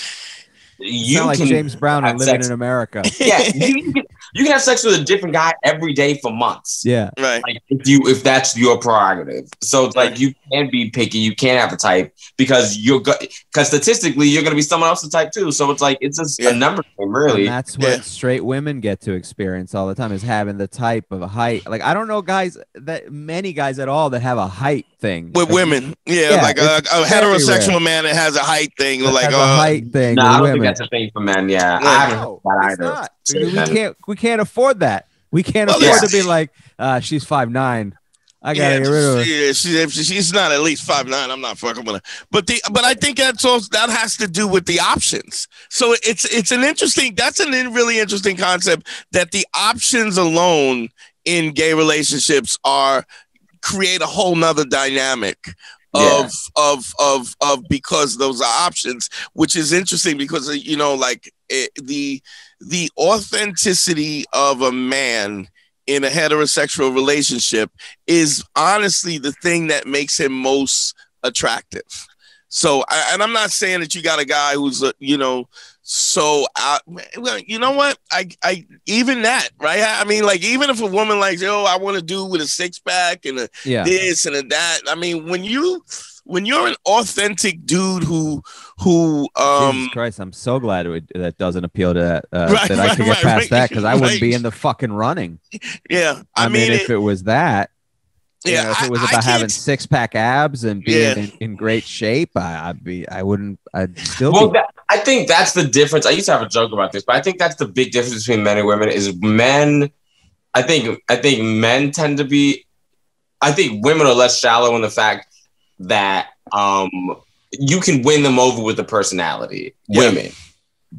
you sound like James Brown and have living sex. in America. yeah, you, you can you can have sex with a different guy every day for months. Yeah. right. Like if you if that's your prerogative. So it's like you can be picky, you can't have a type because you're because statistically you're gonna be someone else's type too. So it's like it's just Yeah. a number game, And really. that's what Yeah. straight women get to experience all the time is having the type of a height. Like I don't know guys that many guys at all that have a height thing With Like, women. Yeah, Yeah, like a, a heterosexual rare. man that has a height thing. that Like, a uh, height thing No, I don't women. think that's a thing for men. Yeah, Yeah. I haven't heard No, that it's either. not. We can't we can't afford that. We can't Well, afford yeah. to be like, uh, she's five nine. I gotta yeah, get rid of her. she- she- if she's not at least five nine. I'm not fucking with her. But the but I think that's also that has to do with the options. So it's it's an interesting. That's an in- really interesting concept that the options alone in gay relationships are create a whole nother dynamic Yeah. of of of of because those are options, which is interesting because you know like it, the the authenticity of a man in a heterosexual relationship is honestly the thing that makes him most attractive. So, I, and I'm not saying that you got a guy who's, uh, you know, so out. Well, you know what? I, I even that, right? I mean, like even if a woman like, yo, I want to do with a six pack and a Yeah. this and a that. I mean, when you when you're an authentic dude who who um Jesus Christ, I'm so glad it, that doesn't appeal to that. Uh, Right, that I right, could get right, past right, that because I wouldn't be in the fucking running. yeah, I, I, mean, mean, if it was that, you yeah, know, if it was I about having six pack abs and being Yeah. in, in great shape, I, I'd be, I wouldn't, I'd still Well, be. that, I think that's the difference. I used to have a joke about this, but I think that's the big difference between men and women. Is men, I think, I think men tend to be, I think women are less shallow in the fact that um you can win them over with the personality. Yeah. Women,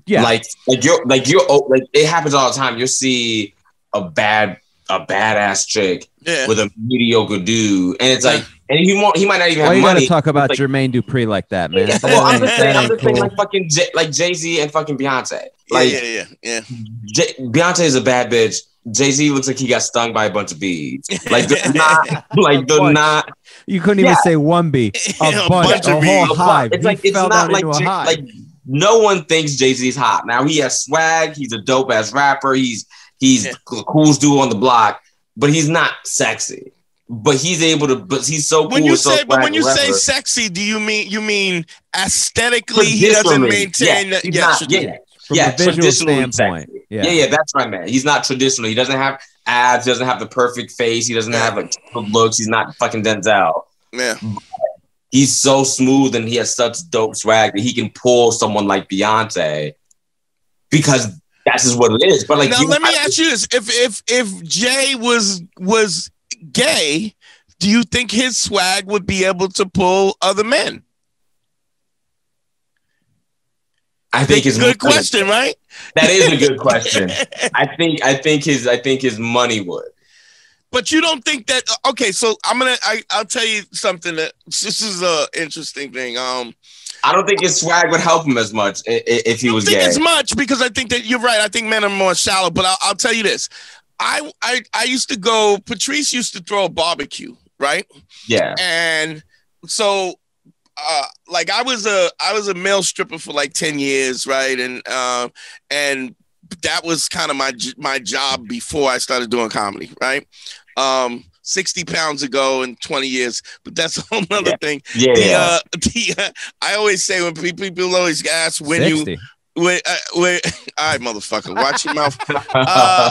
Yeah. like like you're like you're oh, like it happens all the time. You'll see a bad a badass chick yeah. with a mediocre dude, and it's like, and he won't, he might not even Why have you money. gotta talk about like- Jermaine Dupri like that, man? Yeah, well, I'm just saying, I'm just saying like fucking J- like Jay Z and fucking Beyonce. Like yeah, yeah, yeah. J- Beyonce is a bad bitch. Jay Z looks like he got stung by a bunch of bees. Like they're not, like they're not. You couldn't even Yeah. say one bee, a A bunch, bunch a of whole hive. It's like it's not like into Jay- like no one thinks Jay Z's hot. Now he has swag. He's a dope ass rapper. He's he's Yeah. the coolest dude on the block, but he's not sexy. But he's able to. But he's so cool. when you and so say, but when you and say sexy, do you mean you mean aesthetically he doesn't Traditionally, maintain yeah, that? Yeah, not- should- yeah, From yeah, a visual standpoint. sexy. Yeah. Yeah, yeah, that's right, man. He's not traditional. He doesn't have abs. He doesn't have the perfect face. He doesn't have like good looks. He's not fucking Denzel. yeah. He's so smooth and he has such dope swag that he can pull someone like Beyonce because that's just what it is. But like, now you- let me ask you this: if if if Jay was was gay, do you think his swag would be able to pull other men? I think his good question, right? That is a good question. I think I think his I think his money would. But you don't think that okay? So I'm gonna I, I'll tell you something that this is a interesting thing. Um, I don't think his swag would help him as much if he was think gay. as much because I think that you're right. I think men are more shallow. But I'll, I'll tell you this: I I I used to go. Patrice used to throw a barbecue, right? Yeah. and so uh like i was a i was a male stripper for like 10 years right and uh and that was kind of my my job before I started doing comedy, right? Um, 60 pounds ago in 20 years, but that's a whole nother Yeah. thing. Yeah, The, yeah. uh, the, uh, I always say when people, people always ask when you 60. when, uh, when all right, motherfucker, watch your mouth. Uh,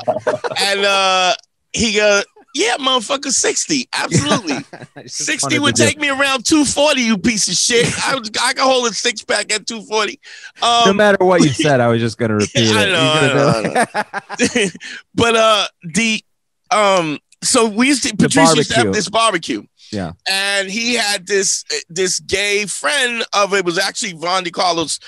and uh, he go, yeah, motherfucker, 60, absolutely. 60 would do- take me around 240, you piece of shit. I, was, I can hold a six pack at 240. Um, no matter what you said, I was just going to repeat it. know, You I gonna do but uh the um so we used to Patrice used to have this barbecue. Yeah. And he had this this gay friend of it was actually Von Carlos,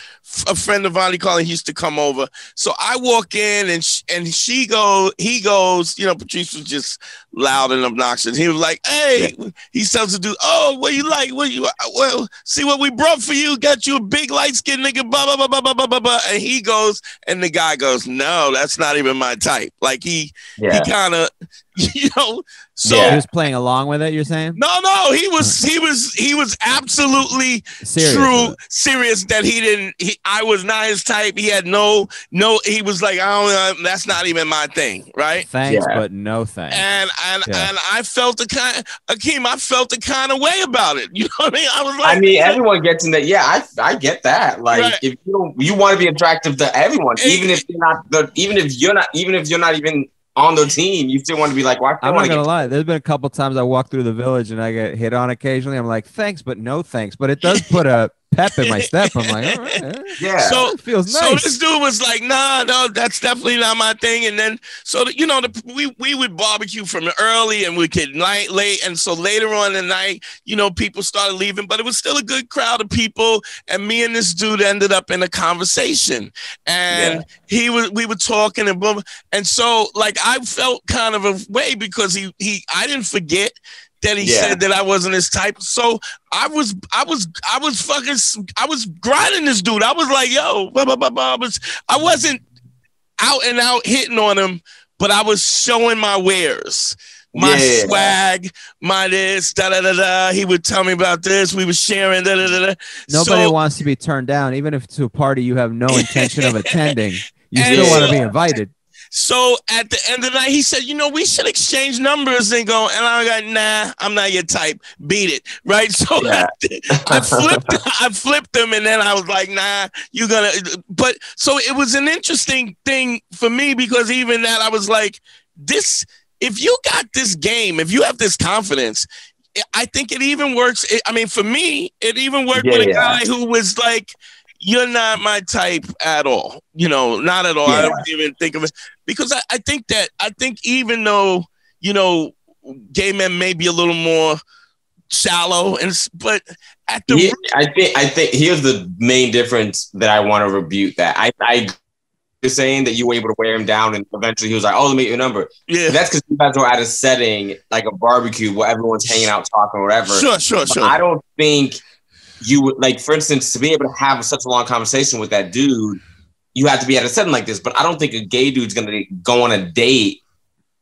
a friend of Von Carlo. He used to come over. So I walk in and sh- and she go, he goes, you know, Patrice was just loud and obnoxious. He was like, "Hey," he tells the dude, "Oh, what you like? What you well? See what we brought for you? Got you a big light skinned nigga." Blah blah blah blah blah blah blah. blah. And he goes, and the guy goes, "No, that's not even my type." Like he yeah. he kind of, you know, so. Yeah. He was playing along with it. You're saying? No, no, he was he was he was absolutely Serious true serious that he didn't he, I was not his type. He had no no he was like I don't know, that's not even my thing, right? Thanks, Yeah. but no thanks. And and Yeah. and I felt the kind Akeem, I felt the kind of way about it. You know what I mean? I was like I mean, everyone gets in that. Yeah, I I get that. Like, Right. if you don't, you want to be attractive to everyone, Hey. even if you're not the, even if you're not, even if you're not even on the team, you still want to be like, why? I I'm not gonna get. lie. There's been a couple times I walk through the village and I get hit on occasionally. I'm like, thanks, but no thanks. But it does put a pep in my step. I'm like, all right, all right. Yeah. So It feels So this dude was like, "Nah, no, that's definitely not my thing." And then, so the, you know, the, we we would barbecue from early, and we could night late, and so later on in the night, you know, people started leaving, but it was still a good crowd of people. And me and this dude ended up in a conversation, and he was we were talking and boom, and so like I felt kind of a way because he he I didn't forget. That he Yeah. said that I wasn't his type, so I was, I was, I was fucking, I was grinding this dude. I was like, yo, blah, blah, blah, blah. I was, I wasn't out and out hitting on him, but I was showing my wares, my Yeah. swag, my this, da da da da. He would tell me about this. We were sharing, da da da da. Nobody so, wants to be turned down, even if it's to a party you have no intention of attending. You And still want to be invited. So at the end of the night, he said, "You know, we should exchange numbers and go." And I got, "Nah, I'm not your type. Beat it, right?" So Yeah. I flipped, I flipped him, and then I was like, "Nah, you're gonna." But so it was an interesting thing for me because even that, I was like, "This, if you got this game, if you have this confidence." I think it even works. I mean, for me, it even worked with a Yeah. guy who was like, "You're not my type at all." You know, not at all. I don't even think of it because I, I think that I think even though you know gay men may be a little more shallow and but at the He- I think I think here's the main difference that I want to rebuke. That I I you're saying that you were able to wear him down, and eventually he was like, "Oh, let me get your number." yeah That's because you guys were at a setting like a barbecue where everyone's hanging out, talking, or whatever. sure sure But sure I don't think you would like, for instance, to be able to have such a long conversation with that dude, you have to be at a setting like this. But I don't think a gay dude's gonna go on a date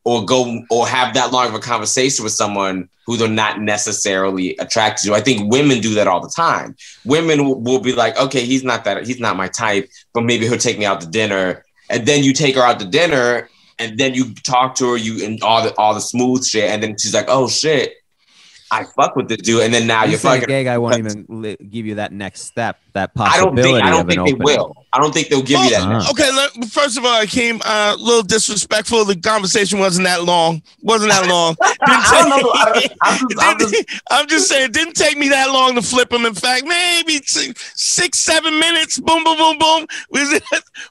or go or have that long of a conversation with someone who they're not necessarily attracted to. I think women do that all the time. Women will, will be like, okay, he's not that, he's not my type, but maybe he'll take me out to dinner, and then you take her out to dinner. And then you talk to her, you and all the all the smooth shit, and then she's like, "Oh shit, I fuck with this dude," and then now You you're fucking. gay guy won't even give you that next step, that I don't possibility think I don't of an think they opening. will. I don't think they'll give you that. Next. okay let, first of all I came uh, a little disrespectful the conversation wasn't that long wasn't that long I don't know. I don't- I'm just, I'm just, I'm just saying, it didn't take me that long to flip him. In fact, maybe t- six, seven minutes. Boom, boom, boom, boom. Was it?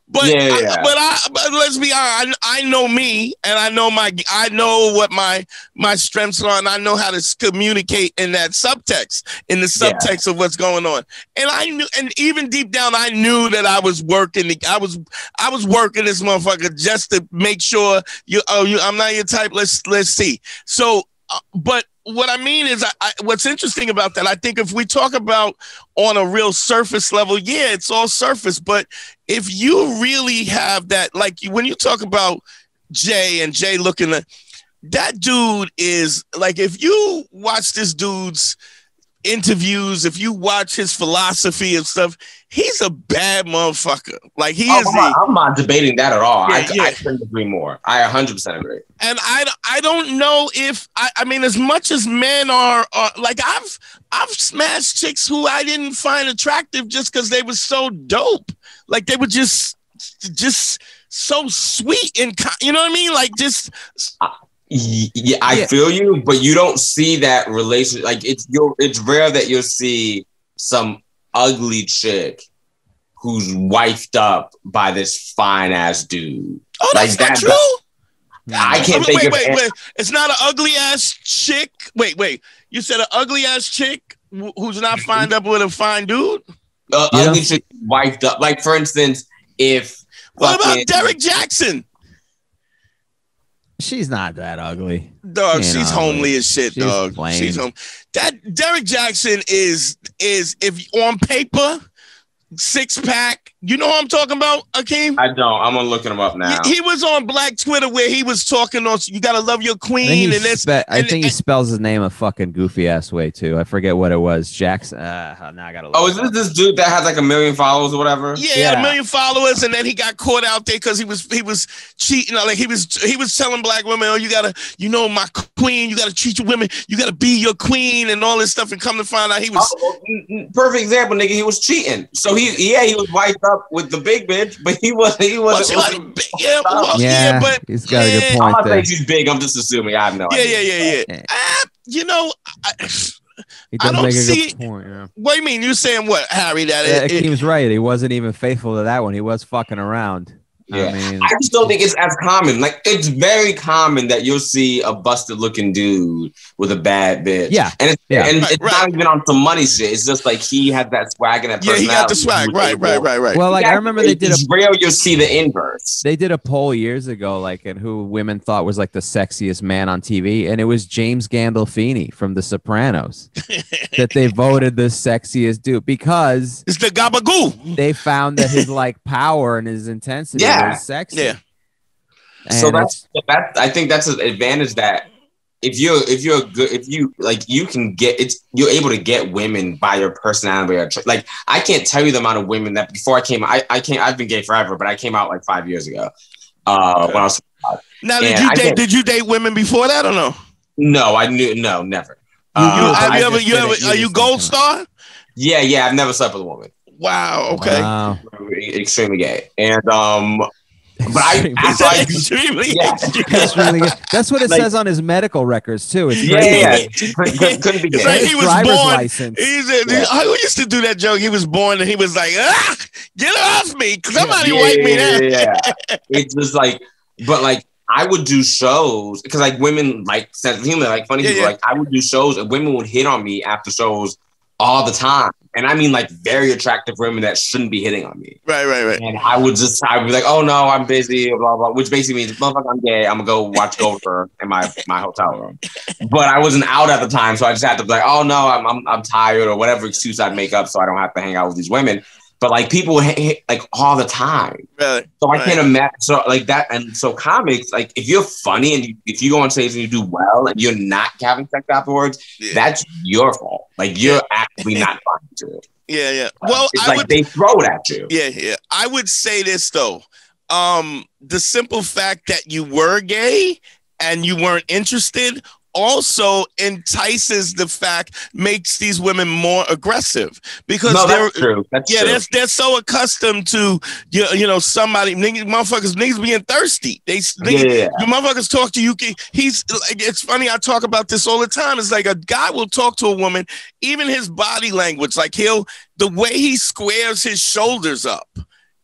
But, Yeah, I- but I, but let's be honest. I, I know me, and I know my, I know what my my strengths are, and I know how to communicate in that subtext, in the Yeah. subtext of what's going on. And I knew, and even deep down, I knew that I was working. the- I was, I was working this motherfucker just to make sure you. Oh, you. I'm not your type. Let's let's see. So, uh, but what I mean is, I, I, what's interesting about that, I think if we talk about on a real surface level, yeah, it's all surface. But if you really have that, like when you talk about Jay and Jay looking at that dude is like, if you watch this dude's interviews, if you watch his philosophy and stuff, he's a bad motherfucker. Like he Oh, is I'm, the, not, I'm not debating that at all. I, Yeah, yeah. I couldn't agree more. I 100% agree. and I I don't know if I I mean as much as men are, are like I've I've smashed chicks who I didn't find attractive just because they were so dope. Like they were just just so sweet and you know what I mean? Like just Y- Yeah, I Yeah. feel you, but you don't see that relation. Like it's you'll, it's rare that you'll see some ugly chick who's wifed up by this fine ass dude. oh Like that's not that- true. I can't wait, think wait, of wait, an- wait. It's not an ugly ass chick. Wait, wait. You said an ugly ass chick who's not fined up with a fine dude. uh, Yeah. ugly chick wifed up. Like for instance, if What about Derrick Jaxn? She's not that ugly. Dog, she's homely as shit, she's dog. plain. She's home. That Derrick Jaxn is is if on paper, six pack. You know what I'm talking about, Akeem? I don't. I'm gonna look him up now. He, he was on Black Twitter where he was talking on you gotta love your queen he, and this. spe- I and- think he and- spells his name a fucking goofy ass way too. I forget what it was. Jaxn. Uh, now I gotta. Look oh, it is this up. this dude that has like a million followers or whatever? Yeah, he had a million followers, and then he got caught out there because he was he was cheating. Like he was he was telling black women, "Oh, you gotta, you know, my queen. You gotta treat your women. You gotta be your queen, and all this stuff." And come to find out, he was Oh, mm, mm, perfect example, nigga. He was cheating. So he, yeah, he was wiped up with the big bitch, but he was, he Well, was. she was big- yeah, well, yeah, yeah, but he's got a yeah. good I'm point not there. saying she's big. I'm just assuming. I have no yeah, idea. yeah, yeah, yeah. Yeah. Ah, you know, I, He I does don't make a see- good point. Yeah. what do you mean? You saying what, Harry? That Yeah, it, it- Akeem's right. He wasn't even faithful to that one. He was fucking around. Yeah. I mean, I just don't think it's as common. Like it's very common that you'll see a busted looking dude with a bad bitch. Yeah. and it's, Yeah. and Right, it's right. not even on some money shit. It's just like he had that swag and that yeah, he got the swag. Right, right, right, right. well, like I remember they did a It's rare you'll see the inverse. they did a poll years ago, like, and who women thought was like the sexiest man on TV, and it was James Gandolfini from The Sopranos that they voted the sexiest dude because it's the gabagoo. they found that his like power and his intensity Yeah. Was sexy. Yeah. And so that's that. I think that's an advantage that if you're if you're a good if you like you can get it's you're able to get women by your personality. or Like I can't tell you the amount of women that before I came I I can't I've been gay forever, but I came out like five years ago. Uh, when I was Now, did you I date? Did you date women before that or no? no, I knew no, never. You, Uh, you, have you ever? You ever? You Are you Gold Star? yeah, yeah, I've never slept with a woman. Wow. Okay. Wow. Extremely gay, and um, but I Extremely after I extremely. Yeah. That's really good. That's what it Like- says on his medical records too. It's yeah, yeah, yeah. Couldn't, couldn't- couldn't be gay. Like, he was driver's born- license. He's a, Yeah. I used to do that joke. He was born and he was like, ah, get off me. Somebody yeah, wipe me yeah, down. yeah, yeah. it's just like, but like I would do shows because like women like sense of humor, like funny Yeah, people. yeah. Like I would do shows and women would hit on me after shows all the time, and I mean like very attractive women that shouldn't be hitting on me. Right, right, right. And I would just I would be like, oh no, I'm busy, blah blah, which basically means motherfucker, I'm gay. I'm gonna go watch Gopher in my my hotel room. But I wasn't out at the time, so I just had to be like, oh no, I'm I'm, I'm tired or whatever excuse I'd make up so I don't have to hang out with these women. But like people hit, like all the time. Really. So I Right. can't imagine. So like that, and so comics, like if you're funny and you, if you go on stage and you do well and you're not having sex afterwards, Yeah. that's your fault. Like you're actively not funny to it. Yeah, yeah. Well, it's I like would. they throw it at you. Yeah, yeah. I would say this though. Um, the simple fact that you were gay and you weren't interested also entices the fact makes these women more aggressive because no, they're that's true. That's yeah, true. they're, they're so accustomed to you, you know somebody niggas, motherfuckers niggas being thirsty. They yeah, niggas, yeah, yeah. the motherfuckers talk to you. He's like, it's funny. I talk about this all the time. It's like a guy will talk to a woman, even his body language, like he'll the way he squares his shoulders up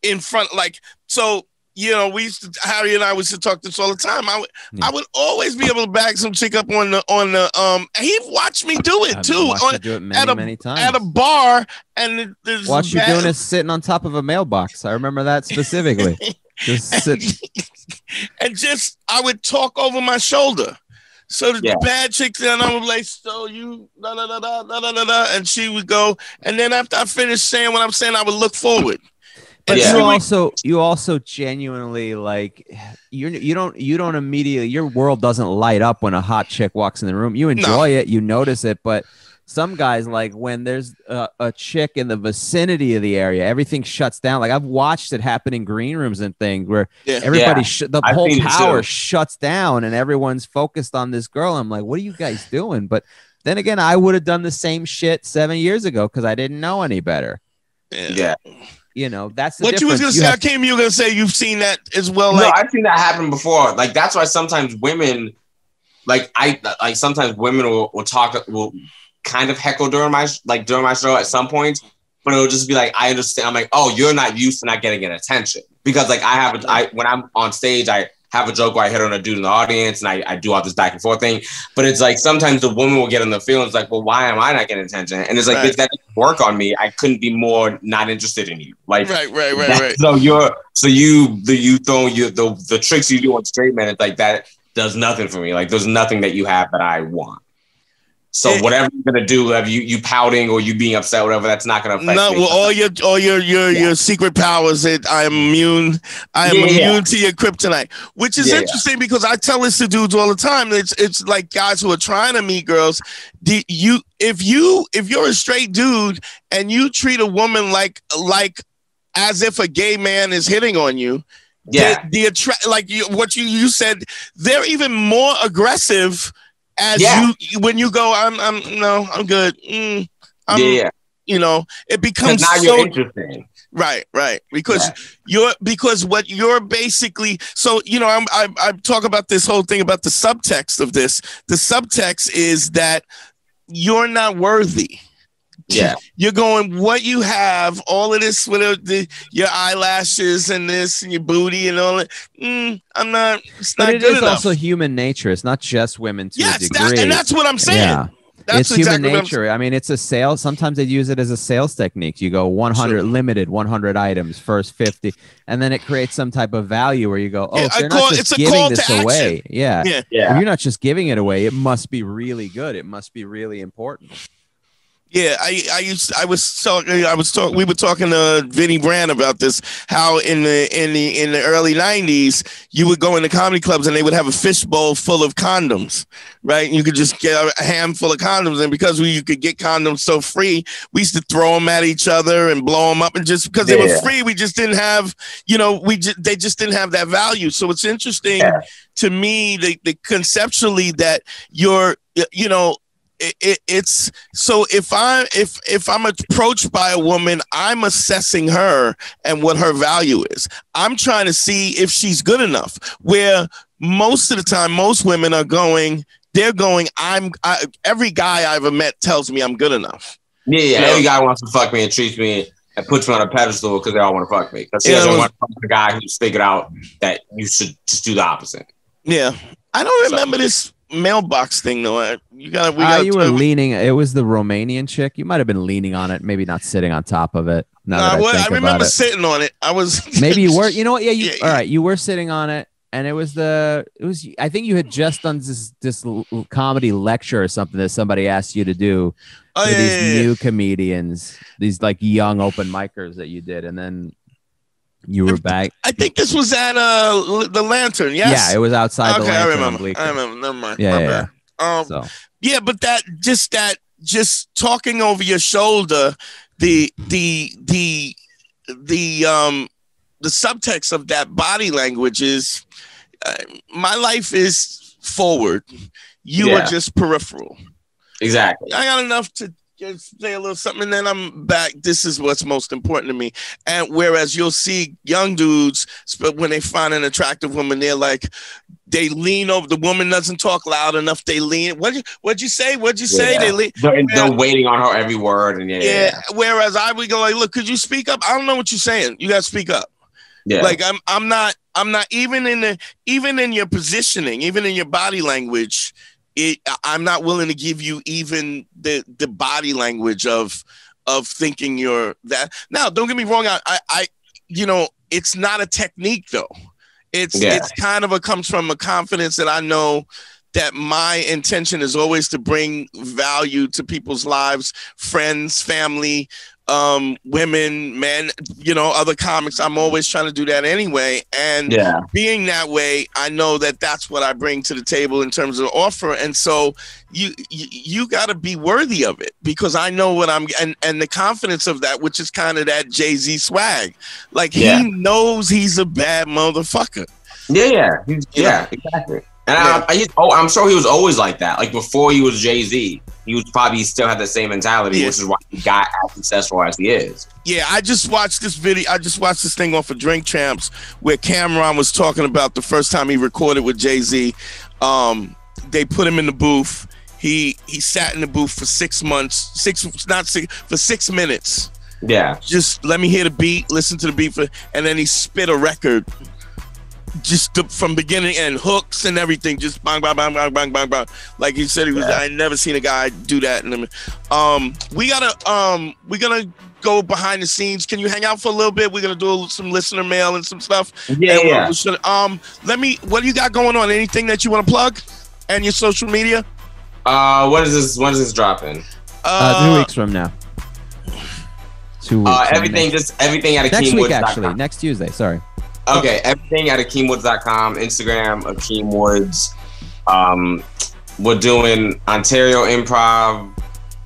in front, like so you know, we used to Harry and I used to talk this all the time. I would yeah. I would always be able to bag some chick up on the on the um he watched me do it I've too. On, do it many, at a, many times. At a bar and there's watch you doing it sitting on top of a mailbox. I remember that specifically. just and just I would talk over my shoulder. So the yeah. bad chick then I would like, so you da da da da da da da and she would go. And then after I finished saying what I'm saying, I would look forward. But Yeah. you also you also genuinely like you you don't you don't immediately your world doesn't light up when a hot chick walks in the room. You enjoy it, you notice it, but some guys like when there's a, a chick in the vicinity of the area, everything shuts down. Like I've watched it happen in green rooms and things where Yeah. everybody Yeah. sh- the I've whole power shuts down and everyone's focused on this girl. I'm like, what are you guys doing? But then again, I would have done the same shit seven years ago because I didn't know any better. Yeah. You know, that's the What you was gonna say? have- I came. You were gonna say you've seen that as well. no, Like, I've seen that happen before. Like that's why sometimes women, like I, like sometimes women will, will talk, will kind of heckle during my like during my show at some point, but it'll just be like I understand. I'm like, oh, you're not used to not getting an attention because like I have, a, I when I'm on stage, I have a joke where I hit on a dude in the audience and I, I do all this back and forth thing. But it's like sometimes the woman will get in the feelings like, well, why am I not getting attention? And it's like Right. that didn't work on me. I couldn't be more not interested in you. Like right, right, right, that- right. So you're so you the you throw you the the tricks you do on straight men. It's like that does nothing for me. Like there's nothing that you have that I want. So Eh. whatever you're gonna do, whether you you pouting or you being upset, whatever, that's not gonna affect No, me. well, all your all your your your secret powers. That I am immune. I am Yeah, yeah. immune to your kryptonite, which is Yeah, yeah. interesting because I tell this to dudes all the time. It's it's like guys who are trying to meet girls. Do you if you if you're a straight dude and you treat a woman like like as if a gay man is hitting on you, yeah, the, the attract like you, what you you said, they're even more aggressive as Yeah. you when you go. I'm I'm no, I'm good. Mm, I'm, yeah. You know, it becomes now so you're interesting. Right, right. Because you're because what you're basically so you know I'm I I talk about this whole thing about the subtext of this. The subtext is that you're not worthy. Yeah, You're going what you have, all of this with the, the your eyelashes and this and your booty and all that. Mm, I'm not. It's but not it good is enough. also human nature. It's not just women to a degree. that, and that's what I'm saying. yeah. That's it's human exactly what nature. I mean, it's a sales. Sometimes they use it as a sales technique. You go 100 Sure. limited, 100 items, first 50, and then it creates some type of value where you go, oh, yeah, they're call- not it's just a giving call to this action. away. Yeah. Yeah. If yeah. you're not just giving it away, it must be really good. It must be really important. Yeah, I I used I was talking I was talking we were talking to Vinnie Brand about this how in the in the in the early 90s you would go into comedy clubs and they would have a fishbowl full of condoms, right? And you could just get a handful of condoms and because we you could get condoms so free, we used to throw them at each other and blow them up and just because they were free, we just didn't have, you know, we just they just didn't have that value. So it's interesting Yeah. to me the, the conceptually that you're you know it, it, it's so if I if if I'm approached by a woman, I'm assessing her and what her value is. I'm trying to see if she's good enough. Where most of the time, most women are going, they're going. I'm I, every guy I've ever met tells me I'm good enough. Yeah, yeah. Yeah. Every guy wants to fuck me and treats me and puts me on a pedestal because they all want to fuck me. Because he Yeah, doesn't want to fuck the guy who's figured out that you should just do the opposite. Yeah, I don't remember this mailbox thing though. I- You got we Ah, got you were leaning. It was the Romanian chick. You might have been leaning on it, maybe not sitting on top of it. No, that I, think I remember it. sitting on it. I was maybe you were. You know what? Yeah, you. Yeah, all right, you were sitting on it, and it was the. It was. I think you had just done this this comedy lecture or something that somebody asked you to do Oh, for yeah, these yeah. new comedians, these like young open micers that you did, and then you were back. I think this was at uh the Lantern. Yes. Yeah, it was outside okay, I lantern on remember. I remember. Never mind. Yeah, My yeah. Um, So yeah, but that just that just talking over your shoulder, the the the the um the subtext of that body language is uh, my life is forward. You Yeah. are just peripheral. Exactly. I got enough to just say a little something, and then I'm back. This is what's most important to me. And whereas you'll see young dudes, but when they find an attractive woman, they're like, they lean over. The woman doesn't talk loud enough. They lean. What you What'd you say? What'd you say? Yeah. They lean. They're, they're waiting on her every word, and yeah, Yeah. yeah, Whereas I would go like, look, could you speak up? I don't know what you're saying. You got to speak up. yeah. Like I'm. I'm not. I'm not even in the. Even in your positioning, even in your body language, it. I'm not willing to give you even the the body language of of thinking you're that. Now, don't get me wrong. I. I. I you know, it's not a technique though. It's Yeah. it's kind of a comes from a confidence that I know that my intention is always to bring value to people's lives, friends, family, um, women, men, you know, other comics. I'm always trying to do that anyway. And Yeah. being that way, I know that that's what I bring to the table in terms of offer. And so you you, you got to be worthy of it because I know what I'm and and the confidence of that, which is kind of that Jay Z swag. Like Yeah. he knows he's a bad motherfucker. Yeah, yeah, You yeah, exactly. And Yeah. I, I oh, I'm sure he was always like that. Like before he was Jay Z, he was probably still had the same mentality, Yeah. which is why he got as successful as he is. Yeah, I just watched this video. I just watched this thing off of Drink Champs where Cam'ron was talking about the first time he recorded with Jay Z. Um, they put him in the booth. He he sat in the booth for six months, six not six for six minutes. Yeah, Just let me hear the beat, listen to the beat, for, and then he spit a record. Just the, from beginning and hooks and everything, just bang, bang, bang, bang, bang, bang, bang. Like he said, he was. Yeah. I never seen a guy do that. In the, um, we gotta, um, we gonna go behind the scenes. Can you hang out for a little bit? We're gonna do some listener mail and some stuff. yeah, And yeah. we should- um, let me. What do you got going on? Anything that you want to plug? And your social media? Uh, what is this? When is this dropping? Uh, two weeks from now. Two weeks. Uh, everything, next, just everything at a next week, actually. Next Tuesday. Sorry. Okay, everything at AkeemWoods.com, Instagram, Akeem Woods. Um, we're doing Ontario Improv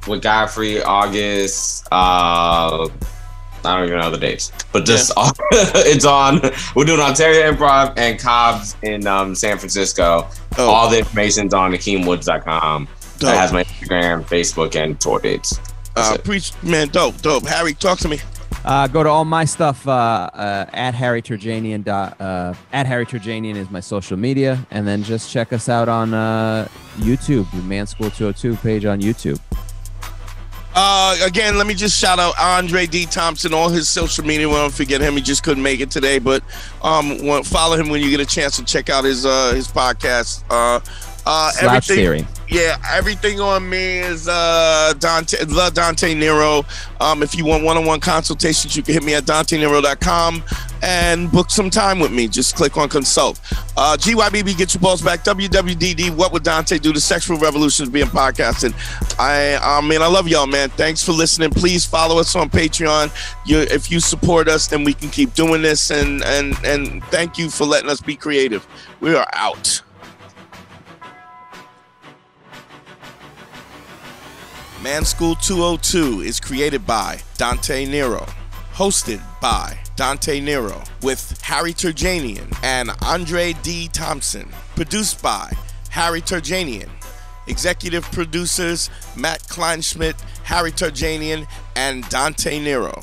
with Godfrey, August. Uh, I don't even know the dates, but just it's on. We're doing Ontario Improv and Cobb's in um, San Francisco. Oh, All the information's on AkeemWoods.com. dope. It has my Instagram, Facebook, and tour dates. uh, preach, man, dope, dope. Harry, talk to me. Uh, go to all my stuff uh, uh, at Harry Terjanian. Uh, at Harry Terjanian is my social media, and then just check us out on uh, YouTube, the Man School 202 page on YouTube. Uh, again, let me just shout out Andre D. Thompson, all his social media. We don't forget him. He just couldn't make it today, but um, follow him when you get a chance to check out his his podcast. Uh, Slouch everything, Theory. yeah, everything on me is uh Dante, the Dante Nero. Um, if you want one-on-one consultations, you can hit me at DanteNero.com and book some time with me. Just click on consult. Uh, GYBB, get your balls back. WWDD, what would Dante do? The sexual revolution is being podcasted. I, I mean, I love y'all, man. Thanks for listening. Please follow us on Patreon. You, if you support us, then we can keep doing this. And and and thank you for letting us be creative. We are out. Man School 202 is created by Dante Nero, hosted by Dante Nero, with Harry Terjanian and Andre D. Thompson, produced by Harry Terjanian. Executive producers Matt Kleinschmidt, Harry Terjanian, and Dante Nero.